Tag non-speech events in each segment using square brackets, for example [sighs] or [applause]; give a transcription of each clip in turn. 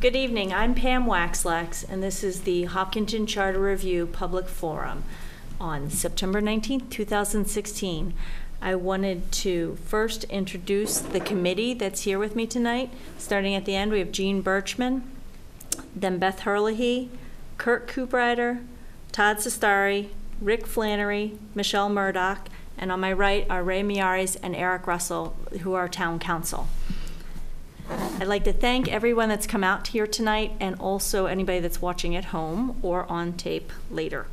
Good evening, I'm Pam Waxlax, and this is the Hopkinton Charter Review Public Forum on September 19th, 2016. I wanted to first introduce the committee that's here with me tonight. Starting at the end, we have Jean Birchman, then Beth Herlihy, Kurt Cooprider, Todd Cestari, Rick Flannery, Michelle Murdoch, and on my right are Ray Miyares and Eric Reustle, who are town counsel. I'd like to thank everyone that's come out here tonight and also anybody that's watching at home or on tape later.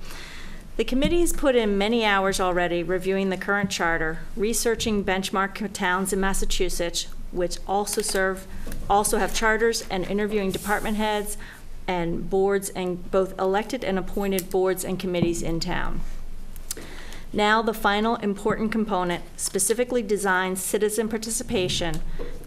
The committee's put in many hours already reviewing the current charter, researching benchmark towns in Massachusetts, which also serve, also have charters, and interviewing department heads and boards and both elected and appointed boards and committees in town. Now, the final important component, specifically designed citizen participation,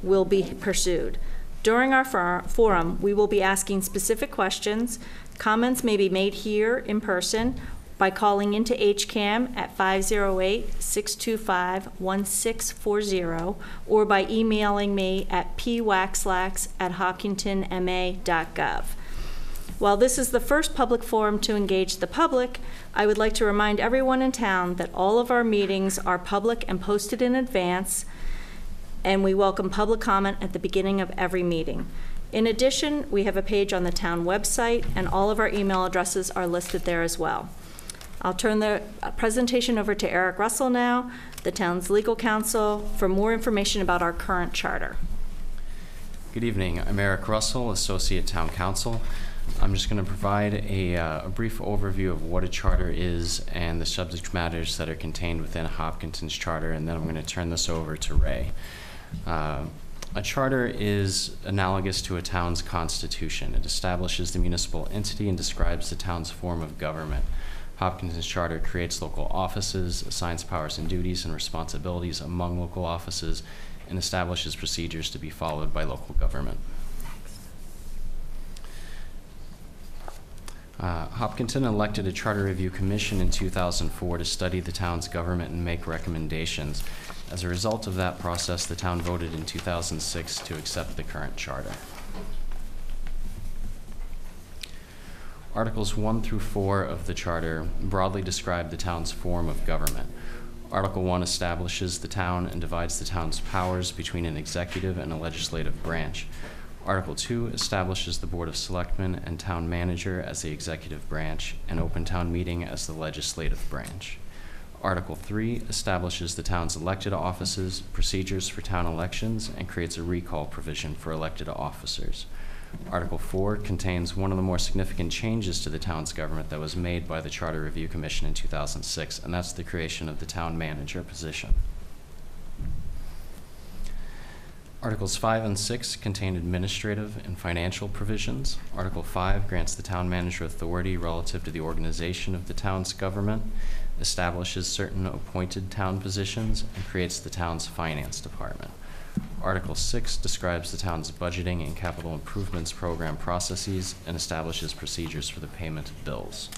will be pursued. During our for- forum, we will be asking specific questions. Comments may be made here in person by calling into HCAM at 508-625-1640 or by emailing me at pwaxlax at hopkintonma.gov. While this is the first public forum to engage the public, I would like to remind everyone in town that all of our meetings are public and posted in advance, and we welcome public comment at the beginning of every meeting. In addition, we have a page on the town website, and all of our email addresses are listed there as well. I'll turn the uh, presentation over to Eric Reustle now, the town's legal counsel, for more information about our current charter. Good evening. I'm Eric Reustle, Associate Town Counsel. I'm just going to provide a, uh, a brief overview of what a charter is and the subject matters that are contained within Hopkinton's charter, and then I'm going to turn this over to Ray. Uh, a charter is analogous to a town's constitution. It establishes the municipal entity and describes the town's form of government. Hopkinton's charter creates local offices, assigns powers and duties and responsibilities among local offices, and establishes procedures to be followed by local government. Uh, Hopkinton elected a charter review commission in 2004 to study the town's government and make recommendations. As a result of that process, the town voted in 2006 to accept the current charter. Articles 1 through 4 of the charter broadly describe the town's form of government. Article 1 establishes the town and divides the town's powers between an executive and a legislative branch. Article 2 establishes the Board of Selectmen and Town Manager as the executive branch and Open Town Meeting as the legislative branch. Article 3 establishes the town's elected offices, procedures for town elections, and creates a recall provision for elected officers. Article 4 contains one of the more significant changes to the town's government that was made by the Charter Review Commission in 2006, and that's the creation of the town manager position. Articles 5 and 6 contain administrative and financial provisions. Article 5 grants the town manager authority relative to the organization of the town's government, establishes certain appointed town positions, and creates the town's finance department. Article 6 describes the town's budgeting and capital improvements program processes and establishes procedures for the payment of bills.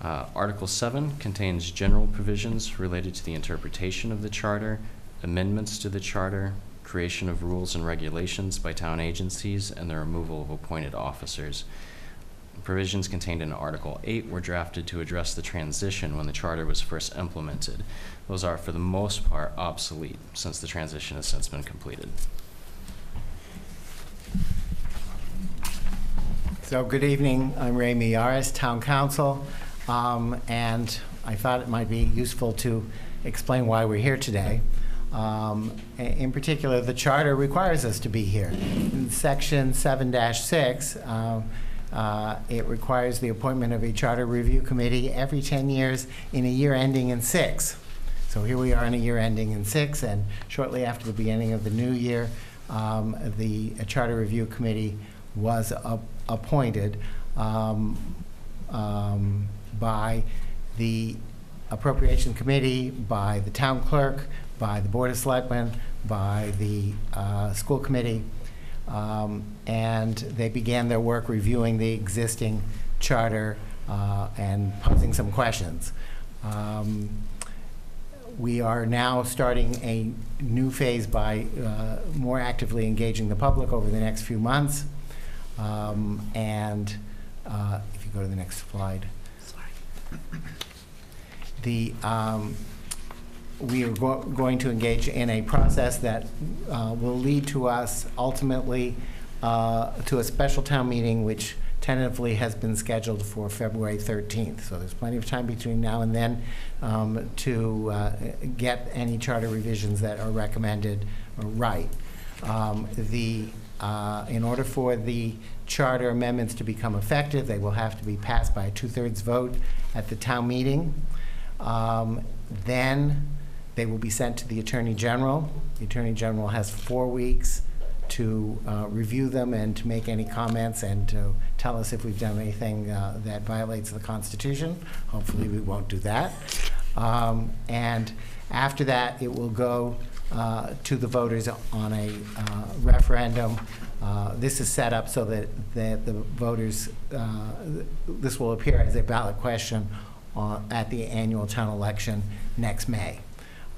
Uh, Article 7 contains general provisions related to the interpretation of the charter, amendments to the charter, creation of rules and regulations by town agencies, and the removal of appointed officers. Provisions contained in Article 8 were drafted to address the transition when the charter was first implemented. Those are, for the most part, obsolete since the transition has since been completed. So, good evening. I'm Ray Miyares, Town Counsel, um, and I thought it might be useful to explain why we're here today. Um, in particular, the charter requires us to be here. In section 7-6, uh, uh, it requires the appointment of a charter review committee every 10 years in a year ending in six. So here we are in a year ending in six, and shortly after the beginning of the new year, um, the Charter Review Committee was ap- appointed um, um, by the Appropriation Committee, by the Town Clerk, by the Board of Selectmen, by the uh, School Committee, um, and they began their work reviewing the existing charter uh, and posing some questions. Um, We are now starting a new phase by uh, more actively engaging the public over the next few months. Um, And uh, if you go to the next slide. The, um, we are go- going to engage in a process that uh, will lead to us ultimately uh, to a special town meeting, which tentatively has been scheduled for February 13th. So there's plenty of time between now and then um, to uh, get any charter revisions that are recommended right. Um, The, uh, in order for the charter amendments to become effective, they will have to be passed by a two-thirds vote at the town meeting. Um, Then they will be sent to the Attorney General. The Attorney General has four weeks to uh, review them and to make any comments and to tell us if we've done anything uh, that violates the Constitution. Hopefully, we won't do that. Um, And after that, it will go uh, to the voters on a uh, referendum. Uh, This is set up so that, that the voters, uh, this will appear as a ballot question on- at the annual town election next May.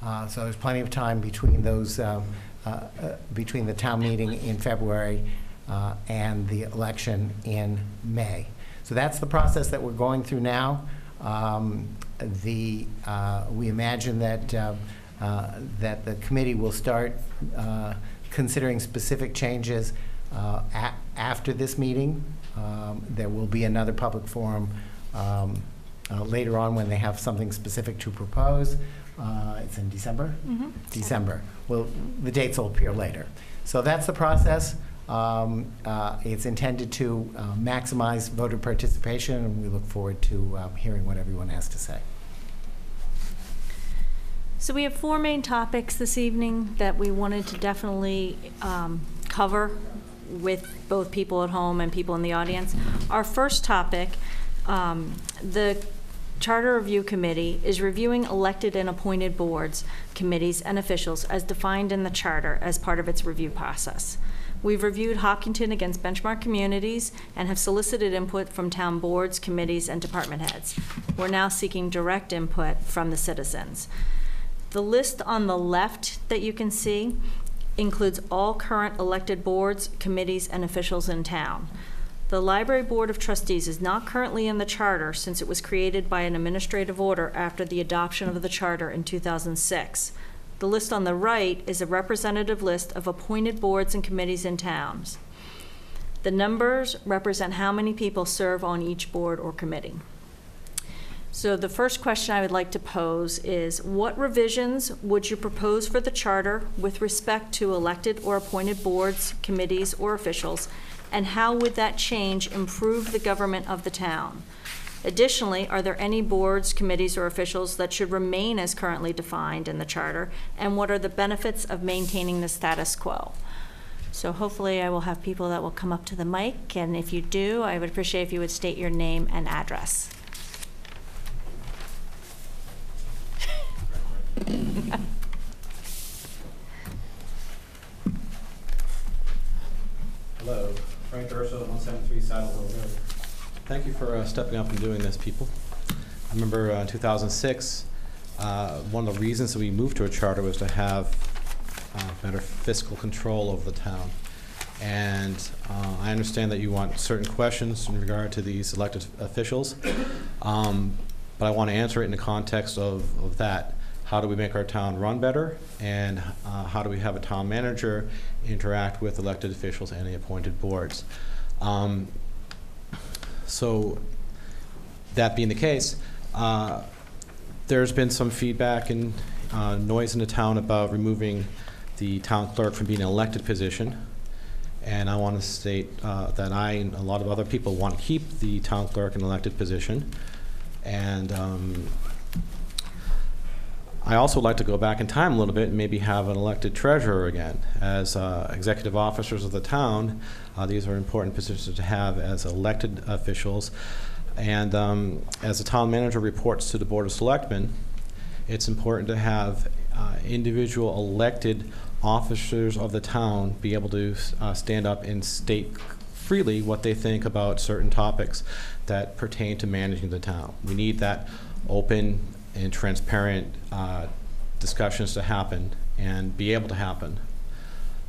Uh, So there's plenty of time between those, um, uh, uh, between the town meeting in February uh, and the election in May. So that's the process that we're going through now. Um, The, uh, we imagine that, uh, that the committee will start considering specific changes after this meeting. Um, There will be another public forum um, later on when they have something specific to propose. Uh, It's in December? Mhm. December. Well, the dates will appear later. So that's the process. Um, uh, It's intended to uh, maximize voter participation, and we look forward to um, hearing what everyone has to say. So we have four main topics this evening that we wanted to definitely um, cover with both people at home and people in the audience. Our first topic, um, the Charter Review Committee is reviewing elected and appointed boards, committees, and officials as defined in the charter as part of its review process. We've reviewed Hopkinton against benchmark communities and have solicited input from town boards, committees, and department heads. We're now seeking direct input from the citizens. The list on the left that you can see includes all current elected boards, committees, and officials in town. The Library Board of Trustees is not currently in the charter since it was created by an administrative order after the adoption of the charter in 2006. The list on the right is a representative list of appointed boards and committees in towns. The numbers represent how many people serve on each board or committee. So the first question I would like to pose is, what revisions would you propose for the charter with respect to elected or appointed boards, committees, or officials? And how would that change improve the government of the town? Additionally, are there any boards, committees, or officials that should remain as currently defined in the charter? And what are the benefits of maintaining the status quo? So hopefully I will have people that will come up to the mic, and if you do, I would appreciate if you would state your name and address. Hello, Frank Durso, 173 Saddle Hill Road. Thank you for uh, stepping up and doing this, people. I remember uh, in 2006, uh, one of the reasons that we moved to a charter was to have uh, better fiscal control over the town. And uh, I understand that you want certain questions in regard to these elected officials, um, but I want to answer it in the context of, of that. How do we make our town run better? And uh, how do we have a town manager interact with elected officials and the appointed boards? Um, so, that being the case, uh, there's been some feedback and uh, noise in the town about removing the town clerk from being an elected position. And I want to state uh, that I and a lot of other people want to keep the town clerk in an elected position. And um, I also would like to go back in time a little bit and maybe have an elected treasurer again. As uh, executive officers of the town, uh, these are important positions to have as elected officials. And um, as the town manager reports to the Board of Selectmen, it's important to have uh, individual elected officers of the town be able to uh, stand up and state freely what they think about certain topics that pertain to managing the town. We need that open and transparent uh, discussions to happen and be able to happen.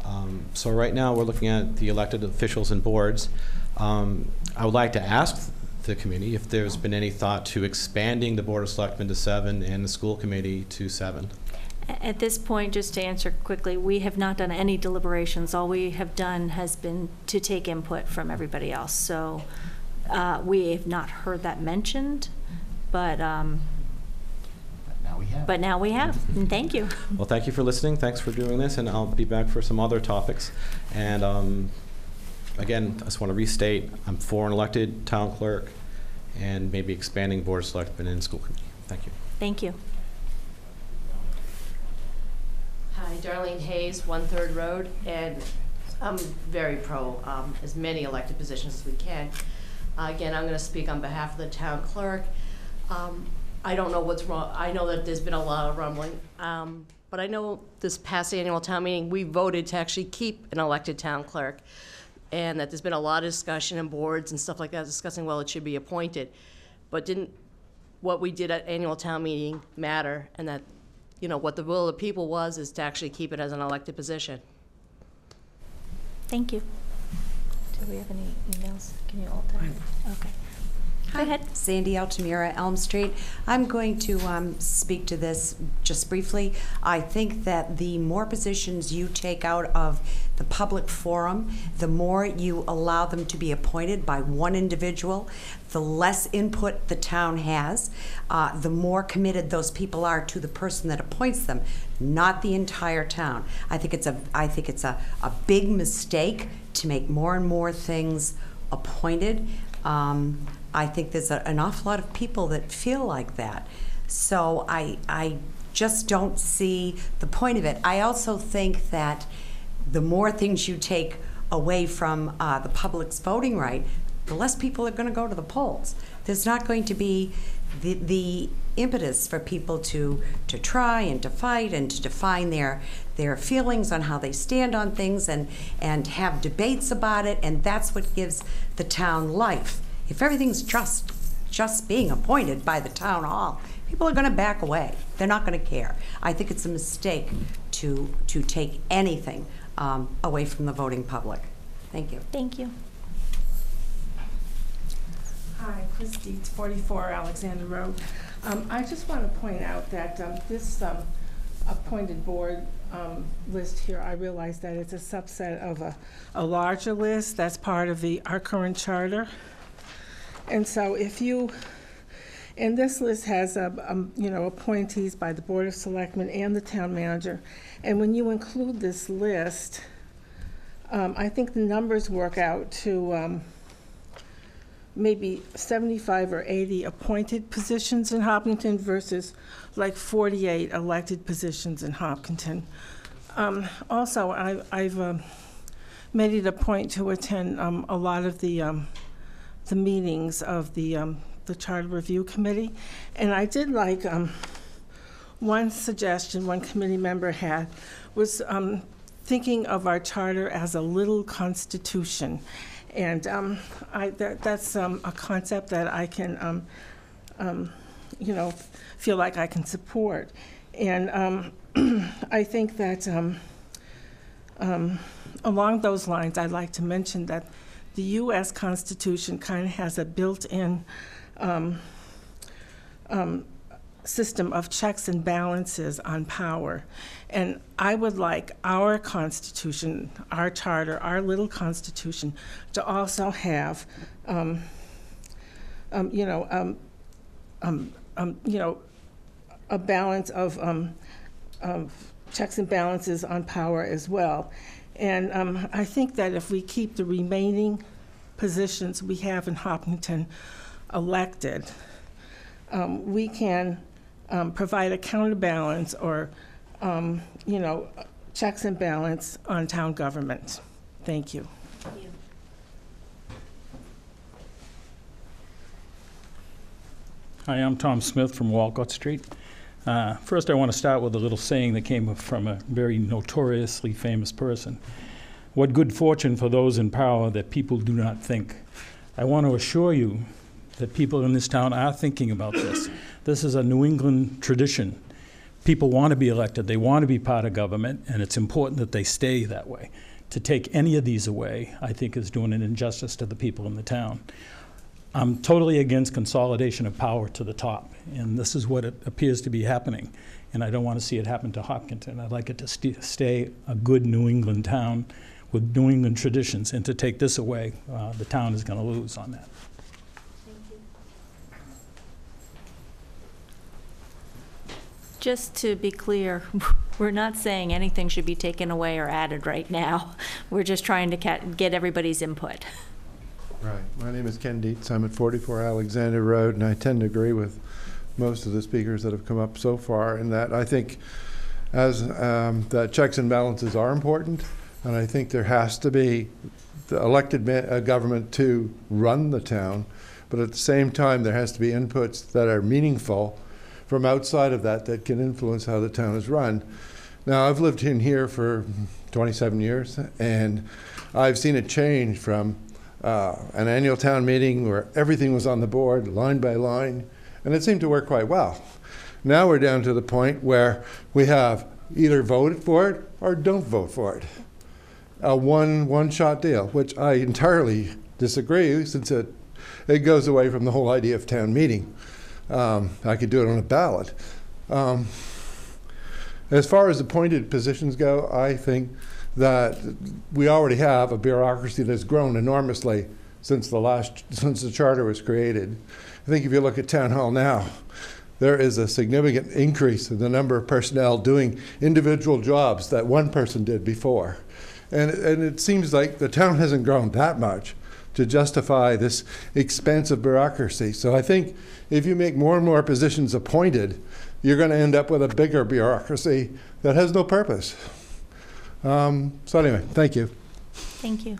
Um, So right now, we're looking at the elected officials and boards. Um, I would like to ask the committee if there's been any thought to expanding the Board of Selectmen to seven and the school committee to seven. At this point, just to answer quickly, we have not done any deliberations. All we have done has been to take input from everybody else. So uh, we have not heard that mentioned, but, um, we have. but now we have. And [laughs] thank you. Well, thank you for listening. Thanks for doing this, and I'll be back for some other topics. And um, again, I just want to restate, I'm for an elected town clerk and maybe expanding Board of Selectmen and school committee. Thank you. Thank you. Hi, Darlene Hayes, One Third Road, and I'm very pro um, as many elected positions as we can. Uh, Again, I'm going to speak on behalf of the town clerk. Um, I don't know what's wrong, I know that there's been a lot of rumbling, um, but I know this past annual town meeting, we voted to actually keep an elected town clerk, and that there's been a lot of discussion in boards and stuff like that discussing, well, it should be appointed. But didn't what we did at annual town meeting matter, and that, you know, what the will of the people was, is to actually keep it as an elected position. Thank you. Do we have any emails? Can you alt that? Okay. Go ahead. Sandy Altamira, Elm Street. I'm going to um, speak to this just briefly. I think that the more positions you take out of the public forum, the more you allow them to be appointed by one individual, the less input the town has, uh, the more committed those people are to the person that appoints them, not the entire town. I think it's a, I think it's a, a big mistake to make more and more things appointed. Um, I think there's a, an awful lot of people that feel like that. So I, I just don't see the point of it. I also think that the more things you take away from uh, the public's voting right, the less people are going to go to the polls. There's not going to be the, the impetus for people to, to try and to fight and to define their, their feelings on how they stand on things and, and have debates about it, and that's what gives the town life. If everything's just, just being appointed by the town hall, people are going to back away. They're not going to care. I think it's a mistake to, to take anything um, away from the voting public. Thank you. Thank you. Hi, Christie, 44 Alexander Road. Um, I just want to point out that um, this um, appointed board um, list here, I realize that it's a subset of a, a larger list that's part of the, our current charter. And so if you, and this list has, uh, um, you know, appointees by the Board of Selectmen and the town manager. And when you include this list, um, I think the numbers work out to, um, maybe 75 or 80 appointed positions in Hopkinton versus like 48 elected positions in Hopkinton. Um, Also, I- I've um, made it a point to attend um, a lot of the, um, the meetings of the, um, the Charter Review Committee, and I did like, um, one suggestion one committee member had was um, thinking of our charter as a little constitution. And um, I, that, that's um, a concept that I can, um, you know, feel like I can support. And [clears throat] I think that along those lines, I'd like to mention that the U.S. Constitution kind of has a built-in um, um, system of checks and balances on power. And I would like our Constitution, our charter, our little Constitution, to also have, um, um, you know, um, um, you know, a balance of, of checks and balances on power as well. And um, I think that if we keep the remaining positions we have in Hopkinton elected, um, we can um, provide a counterbalance or, um, you know, checks and balance on town government. Thank you. Hi, I'm Tom Smith from Walcott Street. Uh, First, I want to start with a little saying that came from a very notoriously famous person. What good fortune for those in power that people do not think. I want to assure you that people in this town are thinking about this. This is a New England tradition people want to be elected, they want to be part of government, and it's important that they stay that way. To take any of these away, I think, is doing an injustice to the people in the town. I'm totally against consolidation of power to the top, and this is what it appears to be happening. And I don't want to see it happen to Hopkinton. I'd like it to st- stay a good New England town with New England traditions, and to take this away, uh, the town is going to lose on that. Thank you. Just to be clear, [laughs] we're not saying anything should be taken away or added right now. [laughs] We're just trying to get everybody's input. Right. My name is Ken Dietz. I'm at 44 Alexander Road, and I tend to agree with most of the speakers that have come up so far in that I think as um, that checks and balances are important, and I think there has to be the elected uh, government to run the town, but at the same time, there has to be inputs that are meaningful from outside of that that can influence how the town is run. Now, I've lived in here for 27 years, and I've seen it change from uh, an annual town meeting where everything was on the board, line by line, and it seemed to work quite well. Now we're down to the point where we have either voted for it or don't vote for it. A one one shot deal, which I entirely disagree since it it goes away from the whole idea of town meeting. Um, I could do it on a ballot. Um, as far as appointed positions go, I think that we already have a bureaucracy that's grown enormously since the last since the charter was created. I think if you look at town hall now, there is a significant increase in the number of personnel doing individual jobs that one person did before. And, and it seems like the town hasn't grown that much to justify this expansive bureaucracy. So I think if you make more and more positions appointed, you're going to end up with a bigger bureaucracy that has no purpose. Um, so anyway, thank you. Thank you.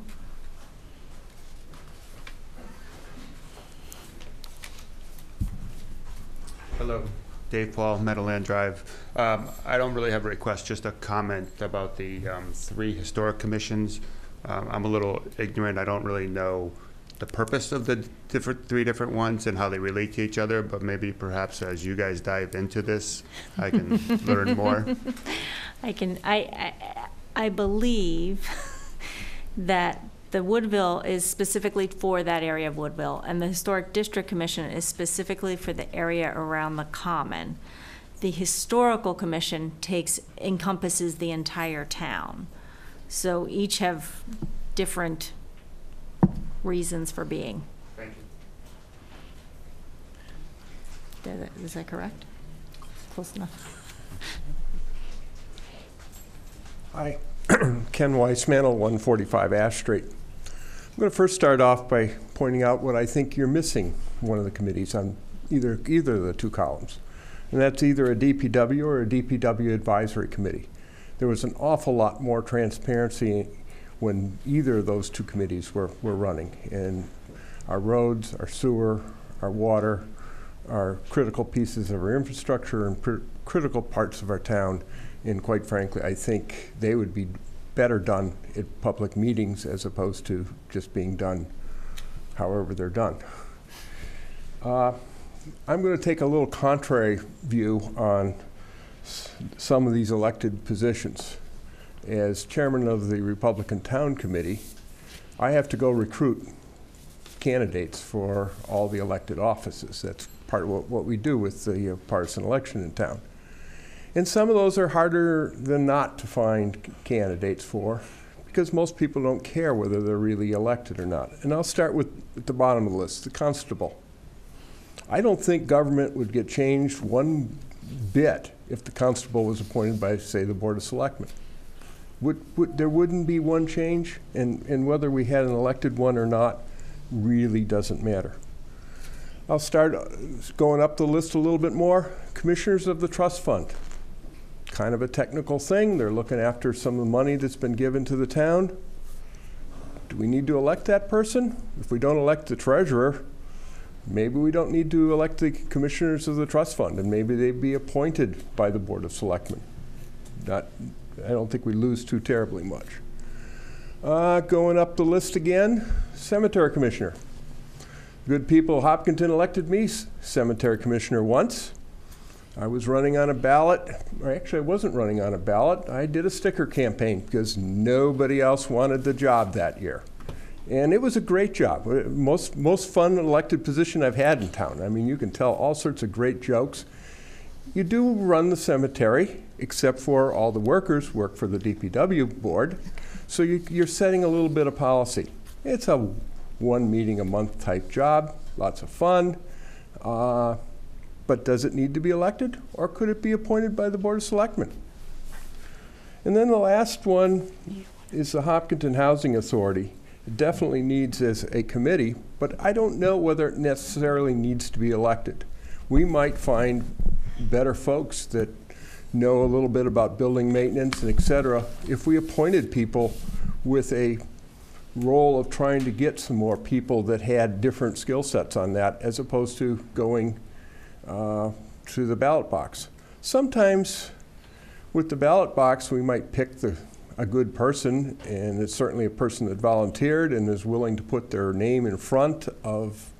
Hello, Dave Paul, Meadowland Drive. Um, I don't really have a request, just a comment about the um, three historic commissions. Um, I'm a little ignorant, I don't really know the purpose of the different, three different ones and how they relate to each other, but maybe perhaps as you guys dive into this, I can [laughs] learn more. I can, I, I, I believe that the Woodville is specifically for that area of Woodville, and the Historic District Commission is specifically for the area around the common. The Historical Commission takes, encompasses the entire town. So each have different reasons for being. Thank you. Is that- Is that correct? Close enough. Hi, [clears throat] Ken Weismantel, 145 Ash Street. I'm going to first start off by pointing out what I think you're missing one of the committees on either, either of the two columns. And that's either a DPW or a DPW advisory committee. There was an awful lot more transparency when either of those two committees were, were running. And our roads, our sewer, our water, our critical pieces of our infrastructure and critical parts of our town. And quite frankly, I think they would be better done at public meetings as opposed to just being done however they're done. Uh, I'm going to take a little contrary view on some of these elected positions. As chairman of the Republican Town Committee, I have to go recruit candidates for all the elected offices. That's part of what, what we do with the uh, partisan election in town. And some of those are harder than not to find candidates for because most people don't care whether they're really elected or not. And I'll start with at the bottom of the list, the constable. I don't think government would get changed one bit if the constable was appointed by, say, the Board of Selectmen. Would, would, there wouldn't be one change, and, and whether we had an elected one or not really doesn't matter. I'll start uh, going up the list a little bit more. Commissioners of the Trust Fund. Kind of a technical thing. They're looking after some of the money that's been given to the town. Do we need to elect that person? If we don't elect the treasurer, maybe we don't need to elect the commissioners of the trust fund, and maybe they'd be appointed by the Board of Selectmen. Not, I don't think we lose too terribly much. Uh, going up the list again, cemetery commissioner. Good people, Hopkinton elected me cemetery commissioner once. I was running on a ballot, or actually, I wasn't running on a ballot. I did a sticker campaign because nobody else wanted the job that year. And it was a great job. Uh, Most, most fun elected position I've had in town. I mean, you can tell all sorts of great jokes. You do run the cemetery, except for all the workers work for the DPW board. So you, you're setting a little bit of policy. It's a one meeting a month type job, lots of fun. Uh, but does it need to be elected, or could it be appointed by the Board of Selectmen? And then the last one is the Hopkinton Housing Authority. It definitely needs as a committee, but I don't know whether it necessarily needs to be elected. We might find better folks that know a little bit about building maintenance and et cetera if we appointed people with a role of trying to get some more people that had different skill sets on that as opposed to going uh, to the ballot box. Sometimes with the ballot box, we might pick the, a good person, and it's certainly a person that volunteered and is willing to put their name in front of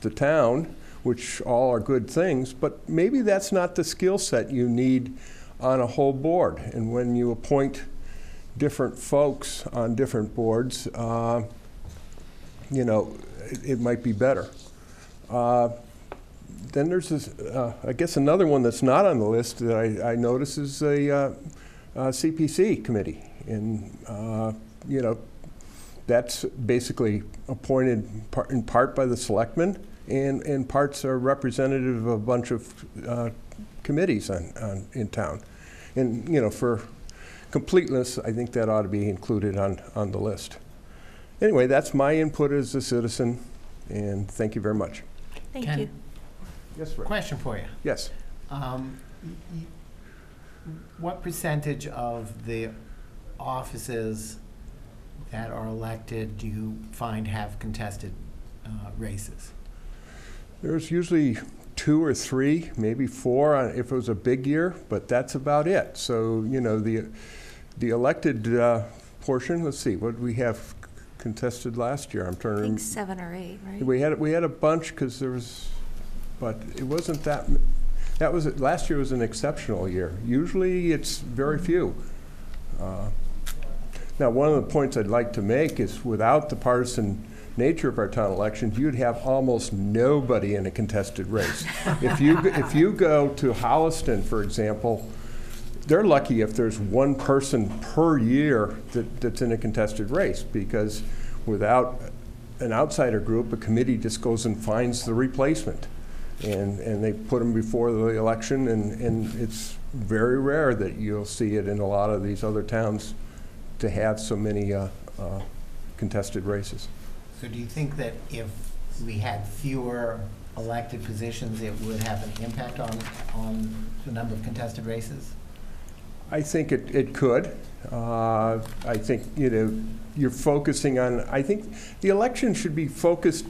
the town, which all are good things, but maybe that's not the skill set you need on a whole board. And when you appoint different folks on different boards, uh, you know, it, it might be better. Uh, then there's this, uh, I guess another one that's not on the list that I, I notice is a uh, uh, CPC committee. And, uh, you know, that's basically appointed par- in part by the selectmen and, and parts are representative of a bunch of uh, committees on, on, in town. And, you know, for completeness, I think that ought to be included on, on the list. Anyway, that's my input as a citizen, and thank you very much. Thank Ken? you. Yes, Rick. Question for you. Yes. Um, y- y- What percentage of the offices that are elected do you find have contested uh, races? There's usually two or three, maybe four on- if it was a big year, but that's about it. So, you know, the, the elected uh, portion, let's see, what did we have contested last year? I'm trying to I think remember. seven or eight, right? We had, we had a bunch because there was, but it wasn't that, that was, last year was an exceptional year. Usually it's very few. Uh, Now, one of the points I'd like to make is without the partisan nature of our town elections, you'd have almost nobody in a contested race. [laughs] If you, if you go to Holliston, for example, they're lucky if there's one person per year that, that's in a contested race, because without an outsider group, a committee just goes and finds the replacement. And, and they put them before the election, and, and it's very rare that you'll see it in a lot of these other towns to have so many uh, uh, contested races. So do you think that if we had fewer elected positions, it would have an impact on, on the number of contested races? I think it, it could. Uh, I think, you know, you're focusing on, I think the election should be focused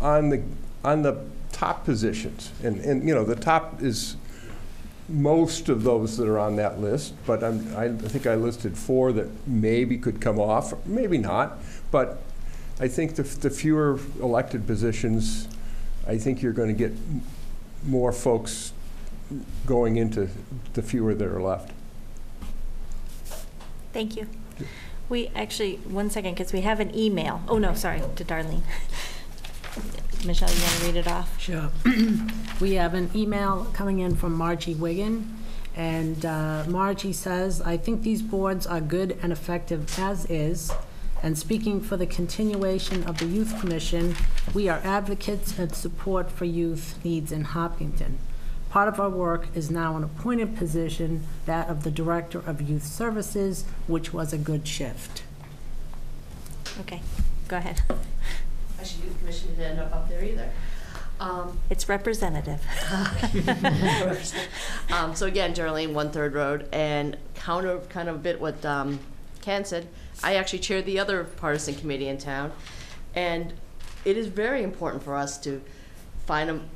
on the, on the top positions. And, and, you know, the top is most of those that are on that list, but I'm, I think I listed four that maybe could come off, maybe not. But I think the, the fewer elected positions, I think you're going to get more folks going into the fewer that are left. Thank you. We, actually, one second, because we have an email. Oh, no, sorry, to Darlene. Michelle, you want to read it off? Sure. [clears throat] We have an email coming in from Margie Wigan, and uh, Margie says, "I think these boards are good and effective as is, and speaking for the continuation of the Youth Commission, we are advocates and support for youth needs in Hopkinton. Part of our work is now an appointed position, that of the Director of Youth Services, which was a good shift." Okay, go ahead. Actually, the commission didn't end up up there either. Um, It's representative. [laughs] Um, so again, Darlene, One Third Road, and counter kind of a bit what um, Ken said. I actually chair the other partisan committee in town, and it is very important for us to find 'em-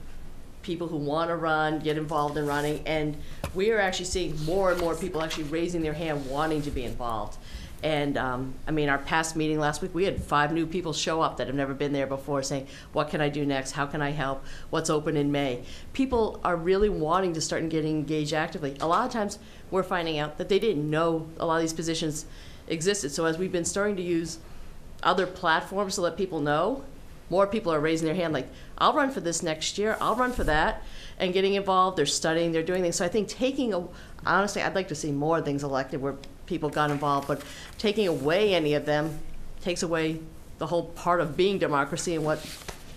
people who want to run, get involved in running, and we are actually seeing more and more people actually raising their hand, wanting to be involved. And, um, I mean, our past meeting last week, we had five new people show up that have never been there before, saying, what can I do next? How can I help? What's open in May? People are really wanting to start getting engaged actively. A lot of times, we're finding out that they didn't know a lot of these positions existed. So as we've been starting to use other platforms to let people know, more people are raising their hand, like, I'll run for this next year, I'll run for that, and getting involved, they're studying, they're doing things. So I think taking, a, honestly, I'd like to see more things elected where people got involved, but taking away any of them takes away the whole part of being democracy and what,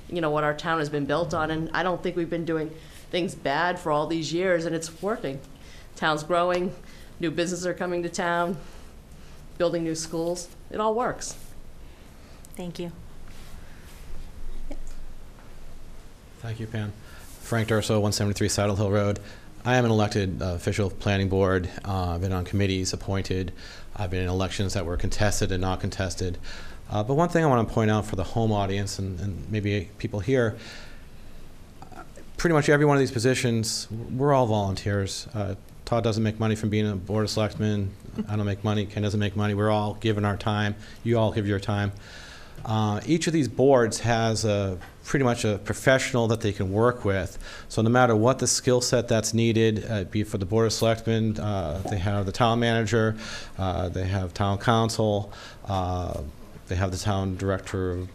you know, what our town has been built on. And I don't think we've been doing things bad for all these years, and it's working. Town's growing, new businesses are coming to town, building new schools. It all works. Thank you. Thank you, Pam. Frank Durso, 173 Saddle Hill Road. I am an elected uh, official of planning board. Uh, I've been on committees appointed. I've been in elections that were contested and not contested. Uh, but one thing I want to point out for the home audience and, and maybe people here, pretty much every one of these positions, we're all volunteers. Uh, Todd doesn't make money from being a board of selectmen. I don't make money. Ken doesn't make money. We're all giving our time. You all give your time. Uh, each of these boards has a pretty much a professional that they can work with. So no matter what the skill set that's needed, uh, be it for the board of selectmen, uh, they have the town manager, uh, they have town counsel, they have the town director of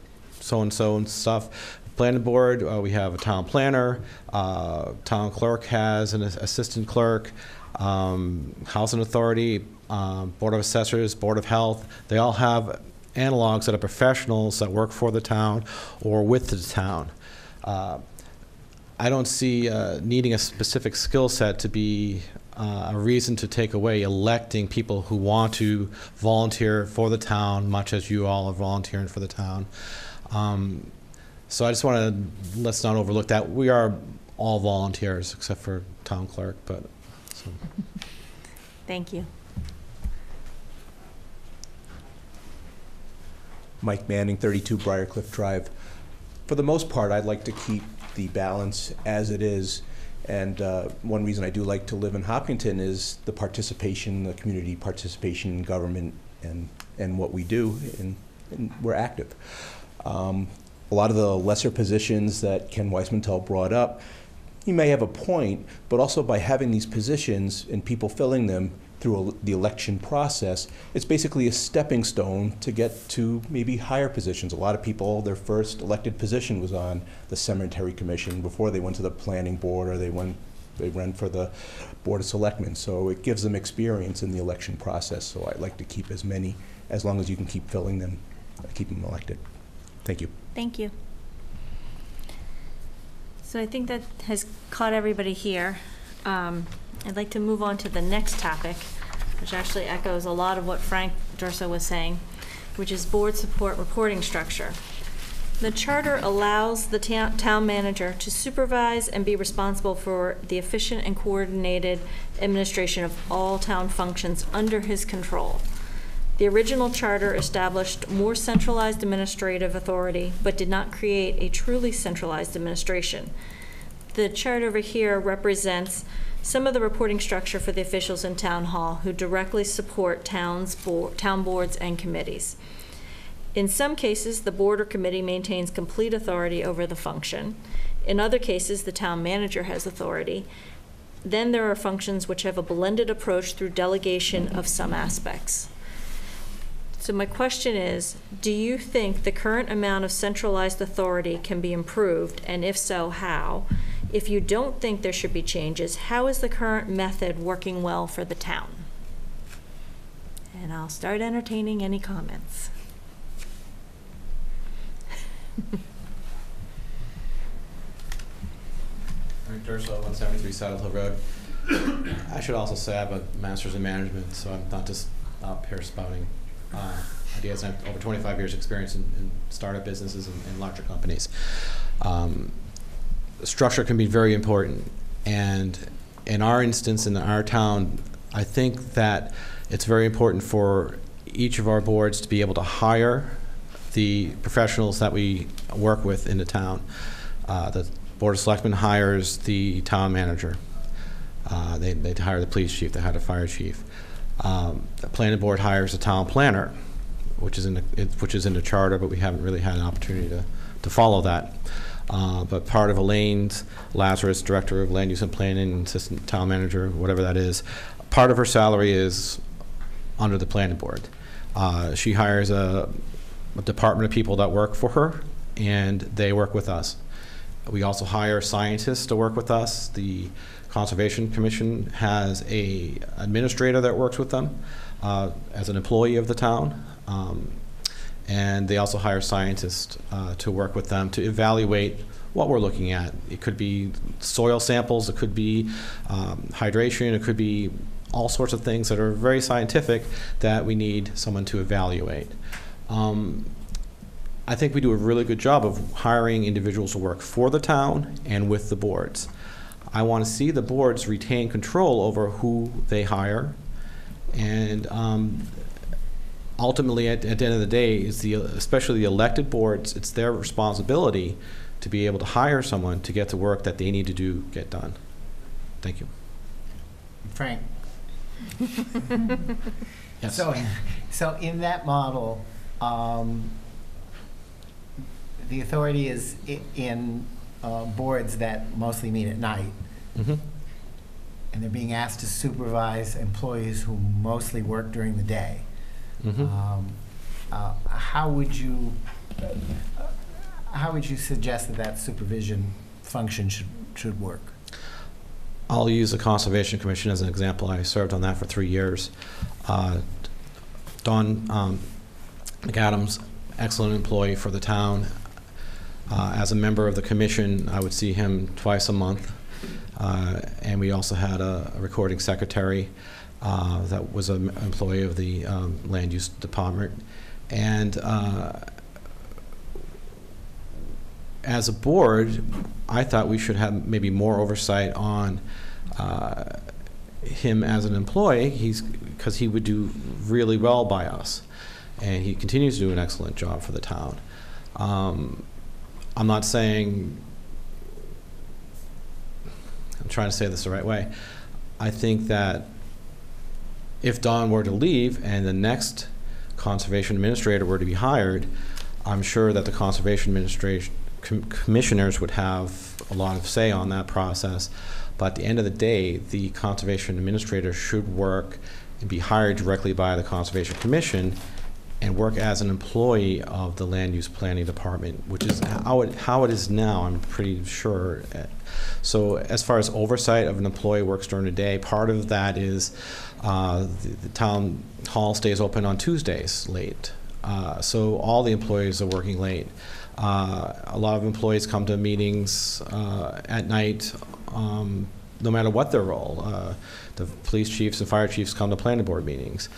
so and so and stuff. Planning board, uh, we have a town planner, uh, town clerk has an assistant clerk, um, housing authority, um, board of assessors, board of health. They all have analogs that are professionals that work for the town or with the town. Uh, I don't see uh, needing a specific skill set to be uh, a reason to take away electing people who want to volunteer for the town, much as you all are volunteering for the town. Um, so I just want to let's not overlook that we are all volunteers except for town clerk, but. So. Thank you. Mike Manning, 32 Briarcliff Drive. For the most part, I'd like to keep the balance as it is. And uh, one reason I do like to live in Hopkinton is the participation, the community participation in government and, and what we do, and, and we're active. Um, a lot of the lesser positions that Ken Weismantel brought up, he may have a point, but also by having these positions and people filling them, through the election process, it's basically a stepping stone to get to maybe higher positions. A lot of people, their first elected position was on the cemetery commission before they went to the planning board or they went they ran for the board of selectmen. So it gives them experience in the election process. So I'd like to keep as many, as long as you can keep filling them, uh, keep them elected. Thank you. Thank you. So I think that has caught everybody here. Um, I'd like to move on to the next topic, which actually echoes a lot of what Frank Durso was saying, which is board support reporting structure. The charter allows the town manager to supervise and be responsible for the efficient and coordinated administration of all town functions under his control. The original charter established more centralized administrative authority, but did not create a truly centralized administration. The chart over here represents some of the reporting structure for the officials in town hall who directly support towns, bo- town boards, and committees. In some cases, the board or committee maintains complete authority over the function. In other cases, the town manager has authority. Then there are functions which have a blended approach through delegation of some aspects. So my question is, do you think the current amount of centralized authority can be improved, and if so, how? If you don't think there should be changes, how is the current method working well for the town? And I'll start entertaining any comments. [laughs] Frank Durso, 173 Saddle Hill Road. I should also say I have a master's in management, so I'm not just up here spouting uh, ideas. I have over 25 years' experience in, in startup businesses and, and larger companies. Um, structure can be very important, and in our instance, in our town, I think that it's very important for each of our boards to be able to hire the professionals that we work with in the town. Uh, the Board of Selectmen hires the town manager. Uh, they, they hire the police chief, they hire the fire chief. Um, The planning board hires a town planner, which is in, the it- which is in the charter, but we haven't really had an opportunity to, to follow that. Uh, But part of Elaine's, Lazarus, Director of Land Use and Planning, Assistant Town Manager, whatever that is, part of her salary is under the planning board. Uh, She hires a, a department of people that work for her, and they work with us. We also hire scientists to work with us. The Conservation Commission has a administrator that works with them uh, as an employee of the town. Um, and they also hire scientists uh, to work with them to evaluate what we're looking at. It could be soil samples, it could be um, hydration, it could be all sorts of things that are very scientific that we need someone to evaluate. Um, I think we do a really good job of hiring individuals to work for the town and with the boards. I want to see the boards retain control over who they hire. And um, ultimately, at, at the end of the day, it's the, especially the elected boards, it's their responsibility to be able to hire someone to get the work that they need to do get done. Thank you. Frank? [laughs] Yes. So, so in that model, um, the authority is in uh, boards that mostly meet at night, Mhm. and they're being asked to supervise employees who mostly work during the day. Mhm. Um, uh, How would you, how would you suggest that that supervision function should, should work? I'll use the Conservation Commission as an example. I served on that for three years. Uh, Don um, McAdams, excellent employee for the town. Uh, As a member of the commission, I would see him twice a month. Uh, And we also had a a recording secretary uh, that was an employee of the um, Land Use Department. And uh, as a board, I thought we should have maybe more oversight on uh, him as an employee. He's because he would do really well by us, and he continues to do an excellent job for the town. Um, I'm not saying. I'm trying to say this the right way. I think that if Don were to leave and the next conservation administrator were to be hired, I'm sure that the conservation administration com- commissioners would have a lot of say on that process. But at the end of the day, the conservation administrator should work and be hired directly by the conservation commission and work as an employee of the land use planning department, which is how it, how it is now, I'm pretty sure. So as far as oversight of an employee works during the day, part of that is uh, the, the town hall stays open on Tuesdays late. Uh, so all the employees are working late. Uh, a lot of employees come to meetings uh, at night, um, no matter what their role. Uh, the police chiefs and fire chiefs come to planning board meetings.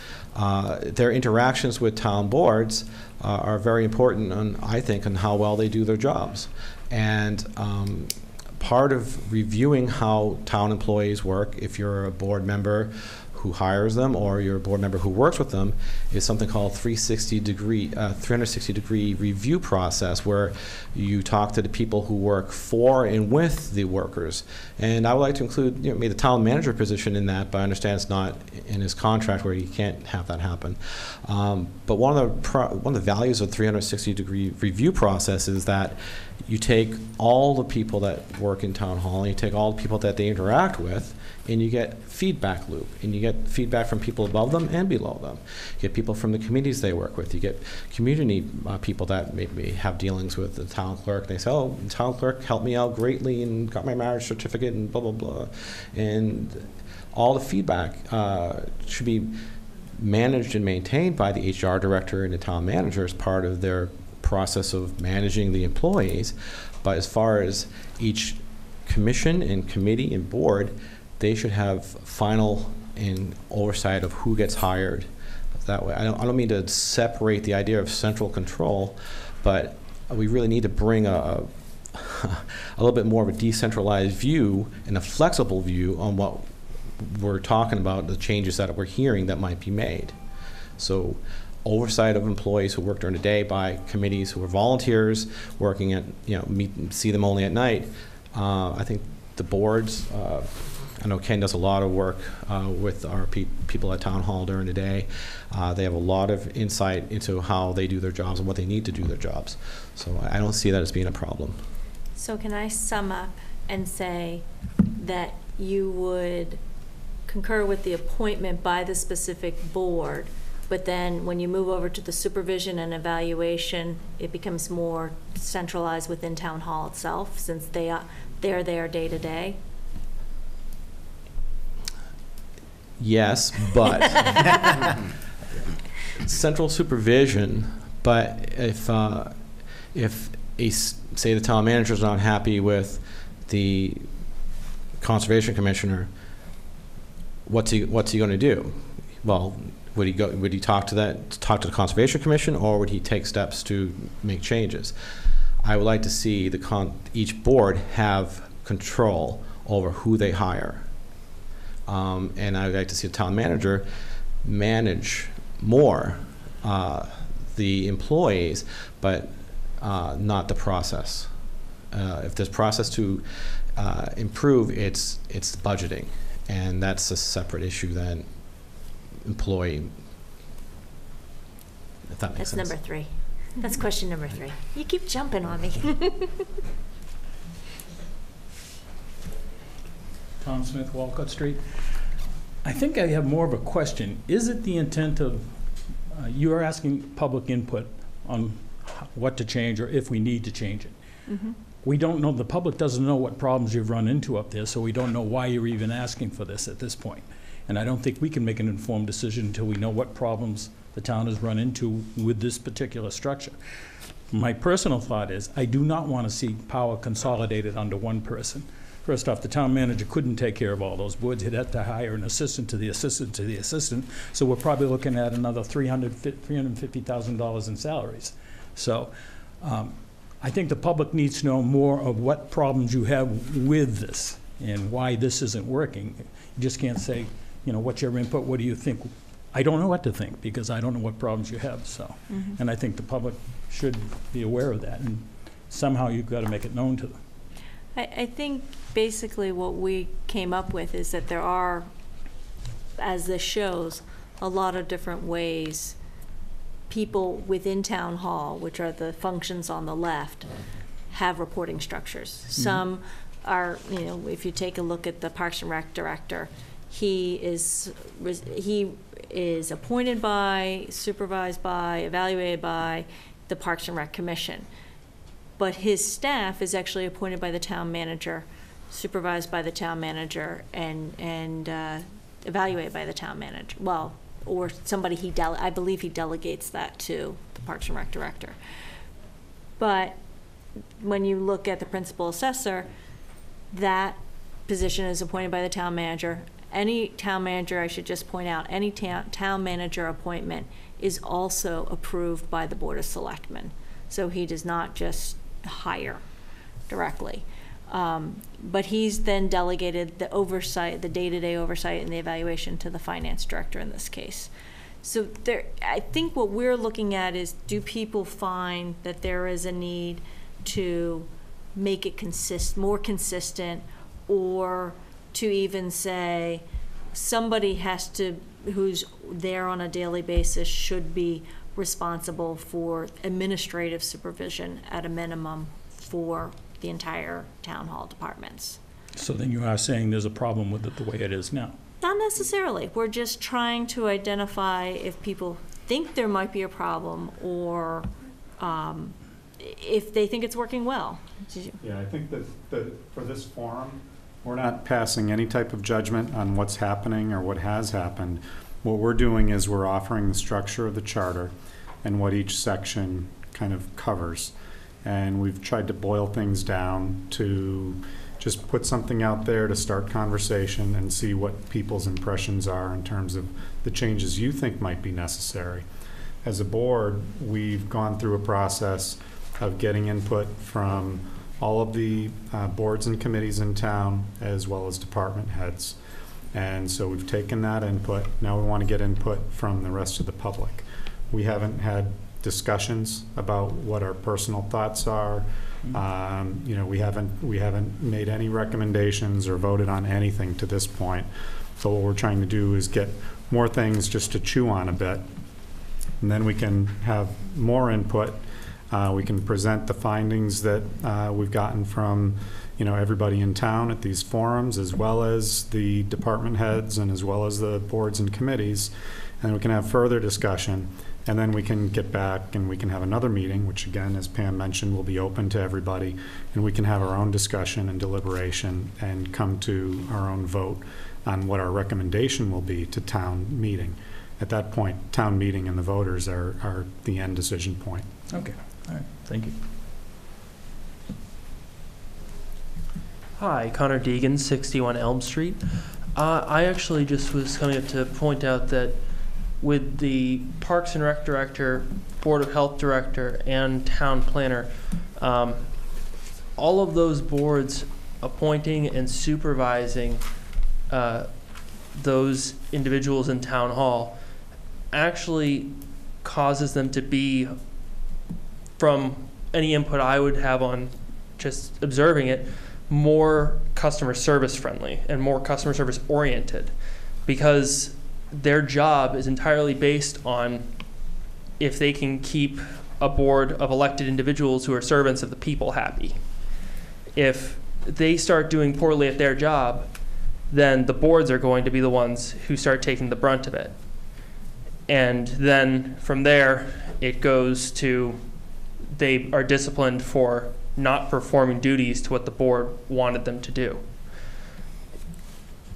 Their interactions with town boards are very important, on, I think, on how well they do their jobs. And um, part of reviewing how town employees work, if you're a board member who hires them or you're board member who works with them, is something called 360 degree, uh, 360 degree review process, where you talk to the people who work for and with the workers. And I would like to include, you know, maybe the town manager position in that, but I understand it's not in his contract where he can't have that happen. Um, but one of the one of the values of 360 degree review process is that you take all the people that work in town hall and you take all the people that they interact with and you get feedback loop and you get feedback from people above them and below them. You get people from the committees they work with. You get community uh, people that maybe have dealings with the town clerk. They say oh the town clerk helped me out greatly and got my marriage certificate and blah blah blah. And all the feedback uh, should be managed and maintained by the HR director and the town manager as part of their process of managing the employees. But as far as each commission and committee and board, they should have final and oversight of who gets hired that way. I don't, I don't mean to separate the idea of central control, but we really need to bring a, [laughs] a little bit more of a decentralized view and a flexible view on what we're talking about, the changes that we're hearing that might be made. So oversight of employees who work during the day by committees who are volunteers working at, you know, meet, see them only at night. Uh, I think the boards, uh, I know Ken does a lot of work uh, with our pe- people at Town Hall during the day. Uh, They have a lot of insight into how they do their jobs and what they need to do their jobs. So I don't see that as being a problem. So can I sum up and say that you would concur with the appointment by the specific board, but then when you move over to the supervision and evaluation, it becomes more centralized within town hall itself, since they are, they're there day to day? Yes, but [laughs] central supervision, but if, uh, if a, say the town manager is not happy with the conservation commissioner, what's he, what's he gonna do? Well, would he go, would he talk to that, talk to the conservation commission, or would he take steps to make changes? I would like to see the con, each board have control over who they hire. Um, and I'd like to see the town manager manage more uh, the employees, but uh, not the process. Uh, if there's process to uh, improve, it's it's budgeting, and that's a separate issue than employee. If that makes That's sense. number three. That's question number three. You keep jumping on me. [laughs] Tom Smith, Walcott Street. I think I have more of a question. Is it the intent of, uh, you are asking public input on what to change or if we need to change it. Mhm. We don't know, the public doesn't know what problems you've run into up there, so we don't know why you're even asking for this at this point. And I don't think we can make an informed decision until we know what problems the town has run into with this particular structure. My personal thought is, I do not want to see power consolidated under one person. First off, the town manager couldn't take care of all those boards. He'd have to hire an assistant to the assistant to the assistant. So we're probably looking at another three hundred, three hundred and fifty thousand dollars in salaries. So, um, I think the public needs to know more of what problems you have with this and why this isn't working. You just can't say, you know, what's your input, what do you think? I don't know what to think, because I don't know what problems you have, so. Mhm. And I think the public should be aware of that, and somehow you've got to make it known to them. I, I think basically what we came up with is that there are, as this shows, a lot of different ways people within town hall, which are the functions on the left, have reporting structures. Mm-hmm. Some are, you know, if you take a look at the Parks and Rec director, he is, he is appointed by, supervised by, evaluated by the Parks and Rec Commission but his staff is actually appointed by the town manager, supervised by the town manager, and, and uh, evaluated by the town manager. Well, or somebody he dele, I believe he delegates that to the Parks and Rec director. But when you look at the principal assessor, that position is appointed by the town manager. Any town manager, I should just point out, any town, town manager appointment is also approved by the Board of Selectmen. So he does not just hire directly. Um, But he's then delegated the oversight, the day-to-day oversight and the evaluation to the finance director in this case. So there, I think what we're looking at is, do people find that there is a need to make it consist, more consistent, or to even say, somebody has to, who's there on a daily basis should be responsible for administrative supervision at a minimum for the entire town hall departments. So then you are saying there's a problem with it the way it is now. Not necessarily. We're just trying to identify if people think there might be a problem or um, if they think it's working well. Yeah, I think that, that for this forum, we're not passing any type of judgment on what's happening or what has happened. What we're doing is we're offering the structure of the charter and what each section kind of covers. And we've tried to boil things down to just put something out there to start conversation and see what people's impressions are in terms of the changes you think might be necessary. As a board, we've gone through a process of getting input from all of the uh, boards and committees in town, as well as department heads. And so we've taken that input. Now we want to get input from the rest of the public. We haven't had discussions about what our personal thoughts are Um, You know, we haven't, we haven't made any recommendations or voted on anything to this point. So what we're trying to do is get more things just to chew on a bit. And then we can have more input. Uh, We can present the findings that uh, we've gotten from, you know, everybody in town at these forums, as well as the department heads and as well as the boards and committees. And we can have further discussion. And then we can get back and we can have another meeting, which again, as Pam mentioned, will be open to everybody. And we can have our own discussion and deliberation and come to our own vote on what our recommendation will be to town meeting. At that point, town meeting and the voters are, are the end decision point. Okay, all right, thank you. Hi, Connor Deegan, 61 Elm Street. Uh, I actually just was coming up to point out that with the Parks and Rec Director, Board of Health Director, and Town Planner, um, all of those boards appointing and supervising uh, those individuals in Town Hall actually causes them to be, from any input I would have on just observing it, more customer service friendly and more customer service oriented. Because their job is entirely based on if they can keep a board of elected individuals who are servants of the people happy. If they start doing poorly at their job, then the boards are going to be the ones who start taking the brunt of it. And then from there, it goes to they are disciplined for not performing duties to what the board wanted them to do.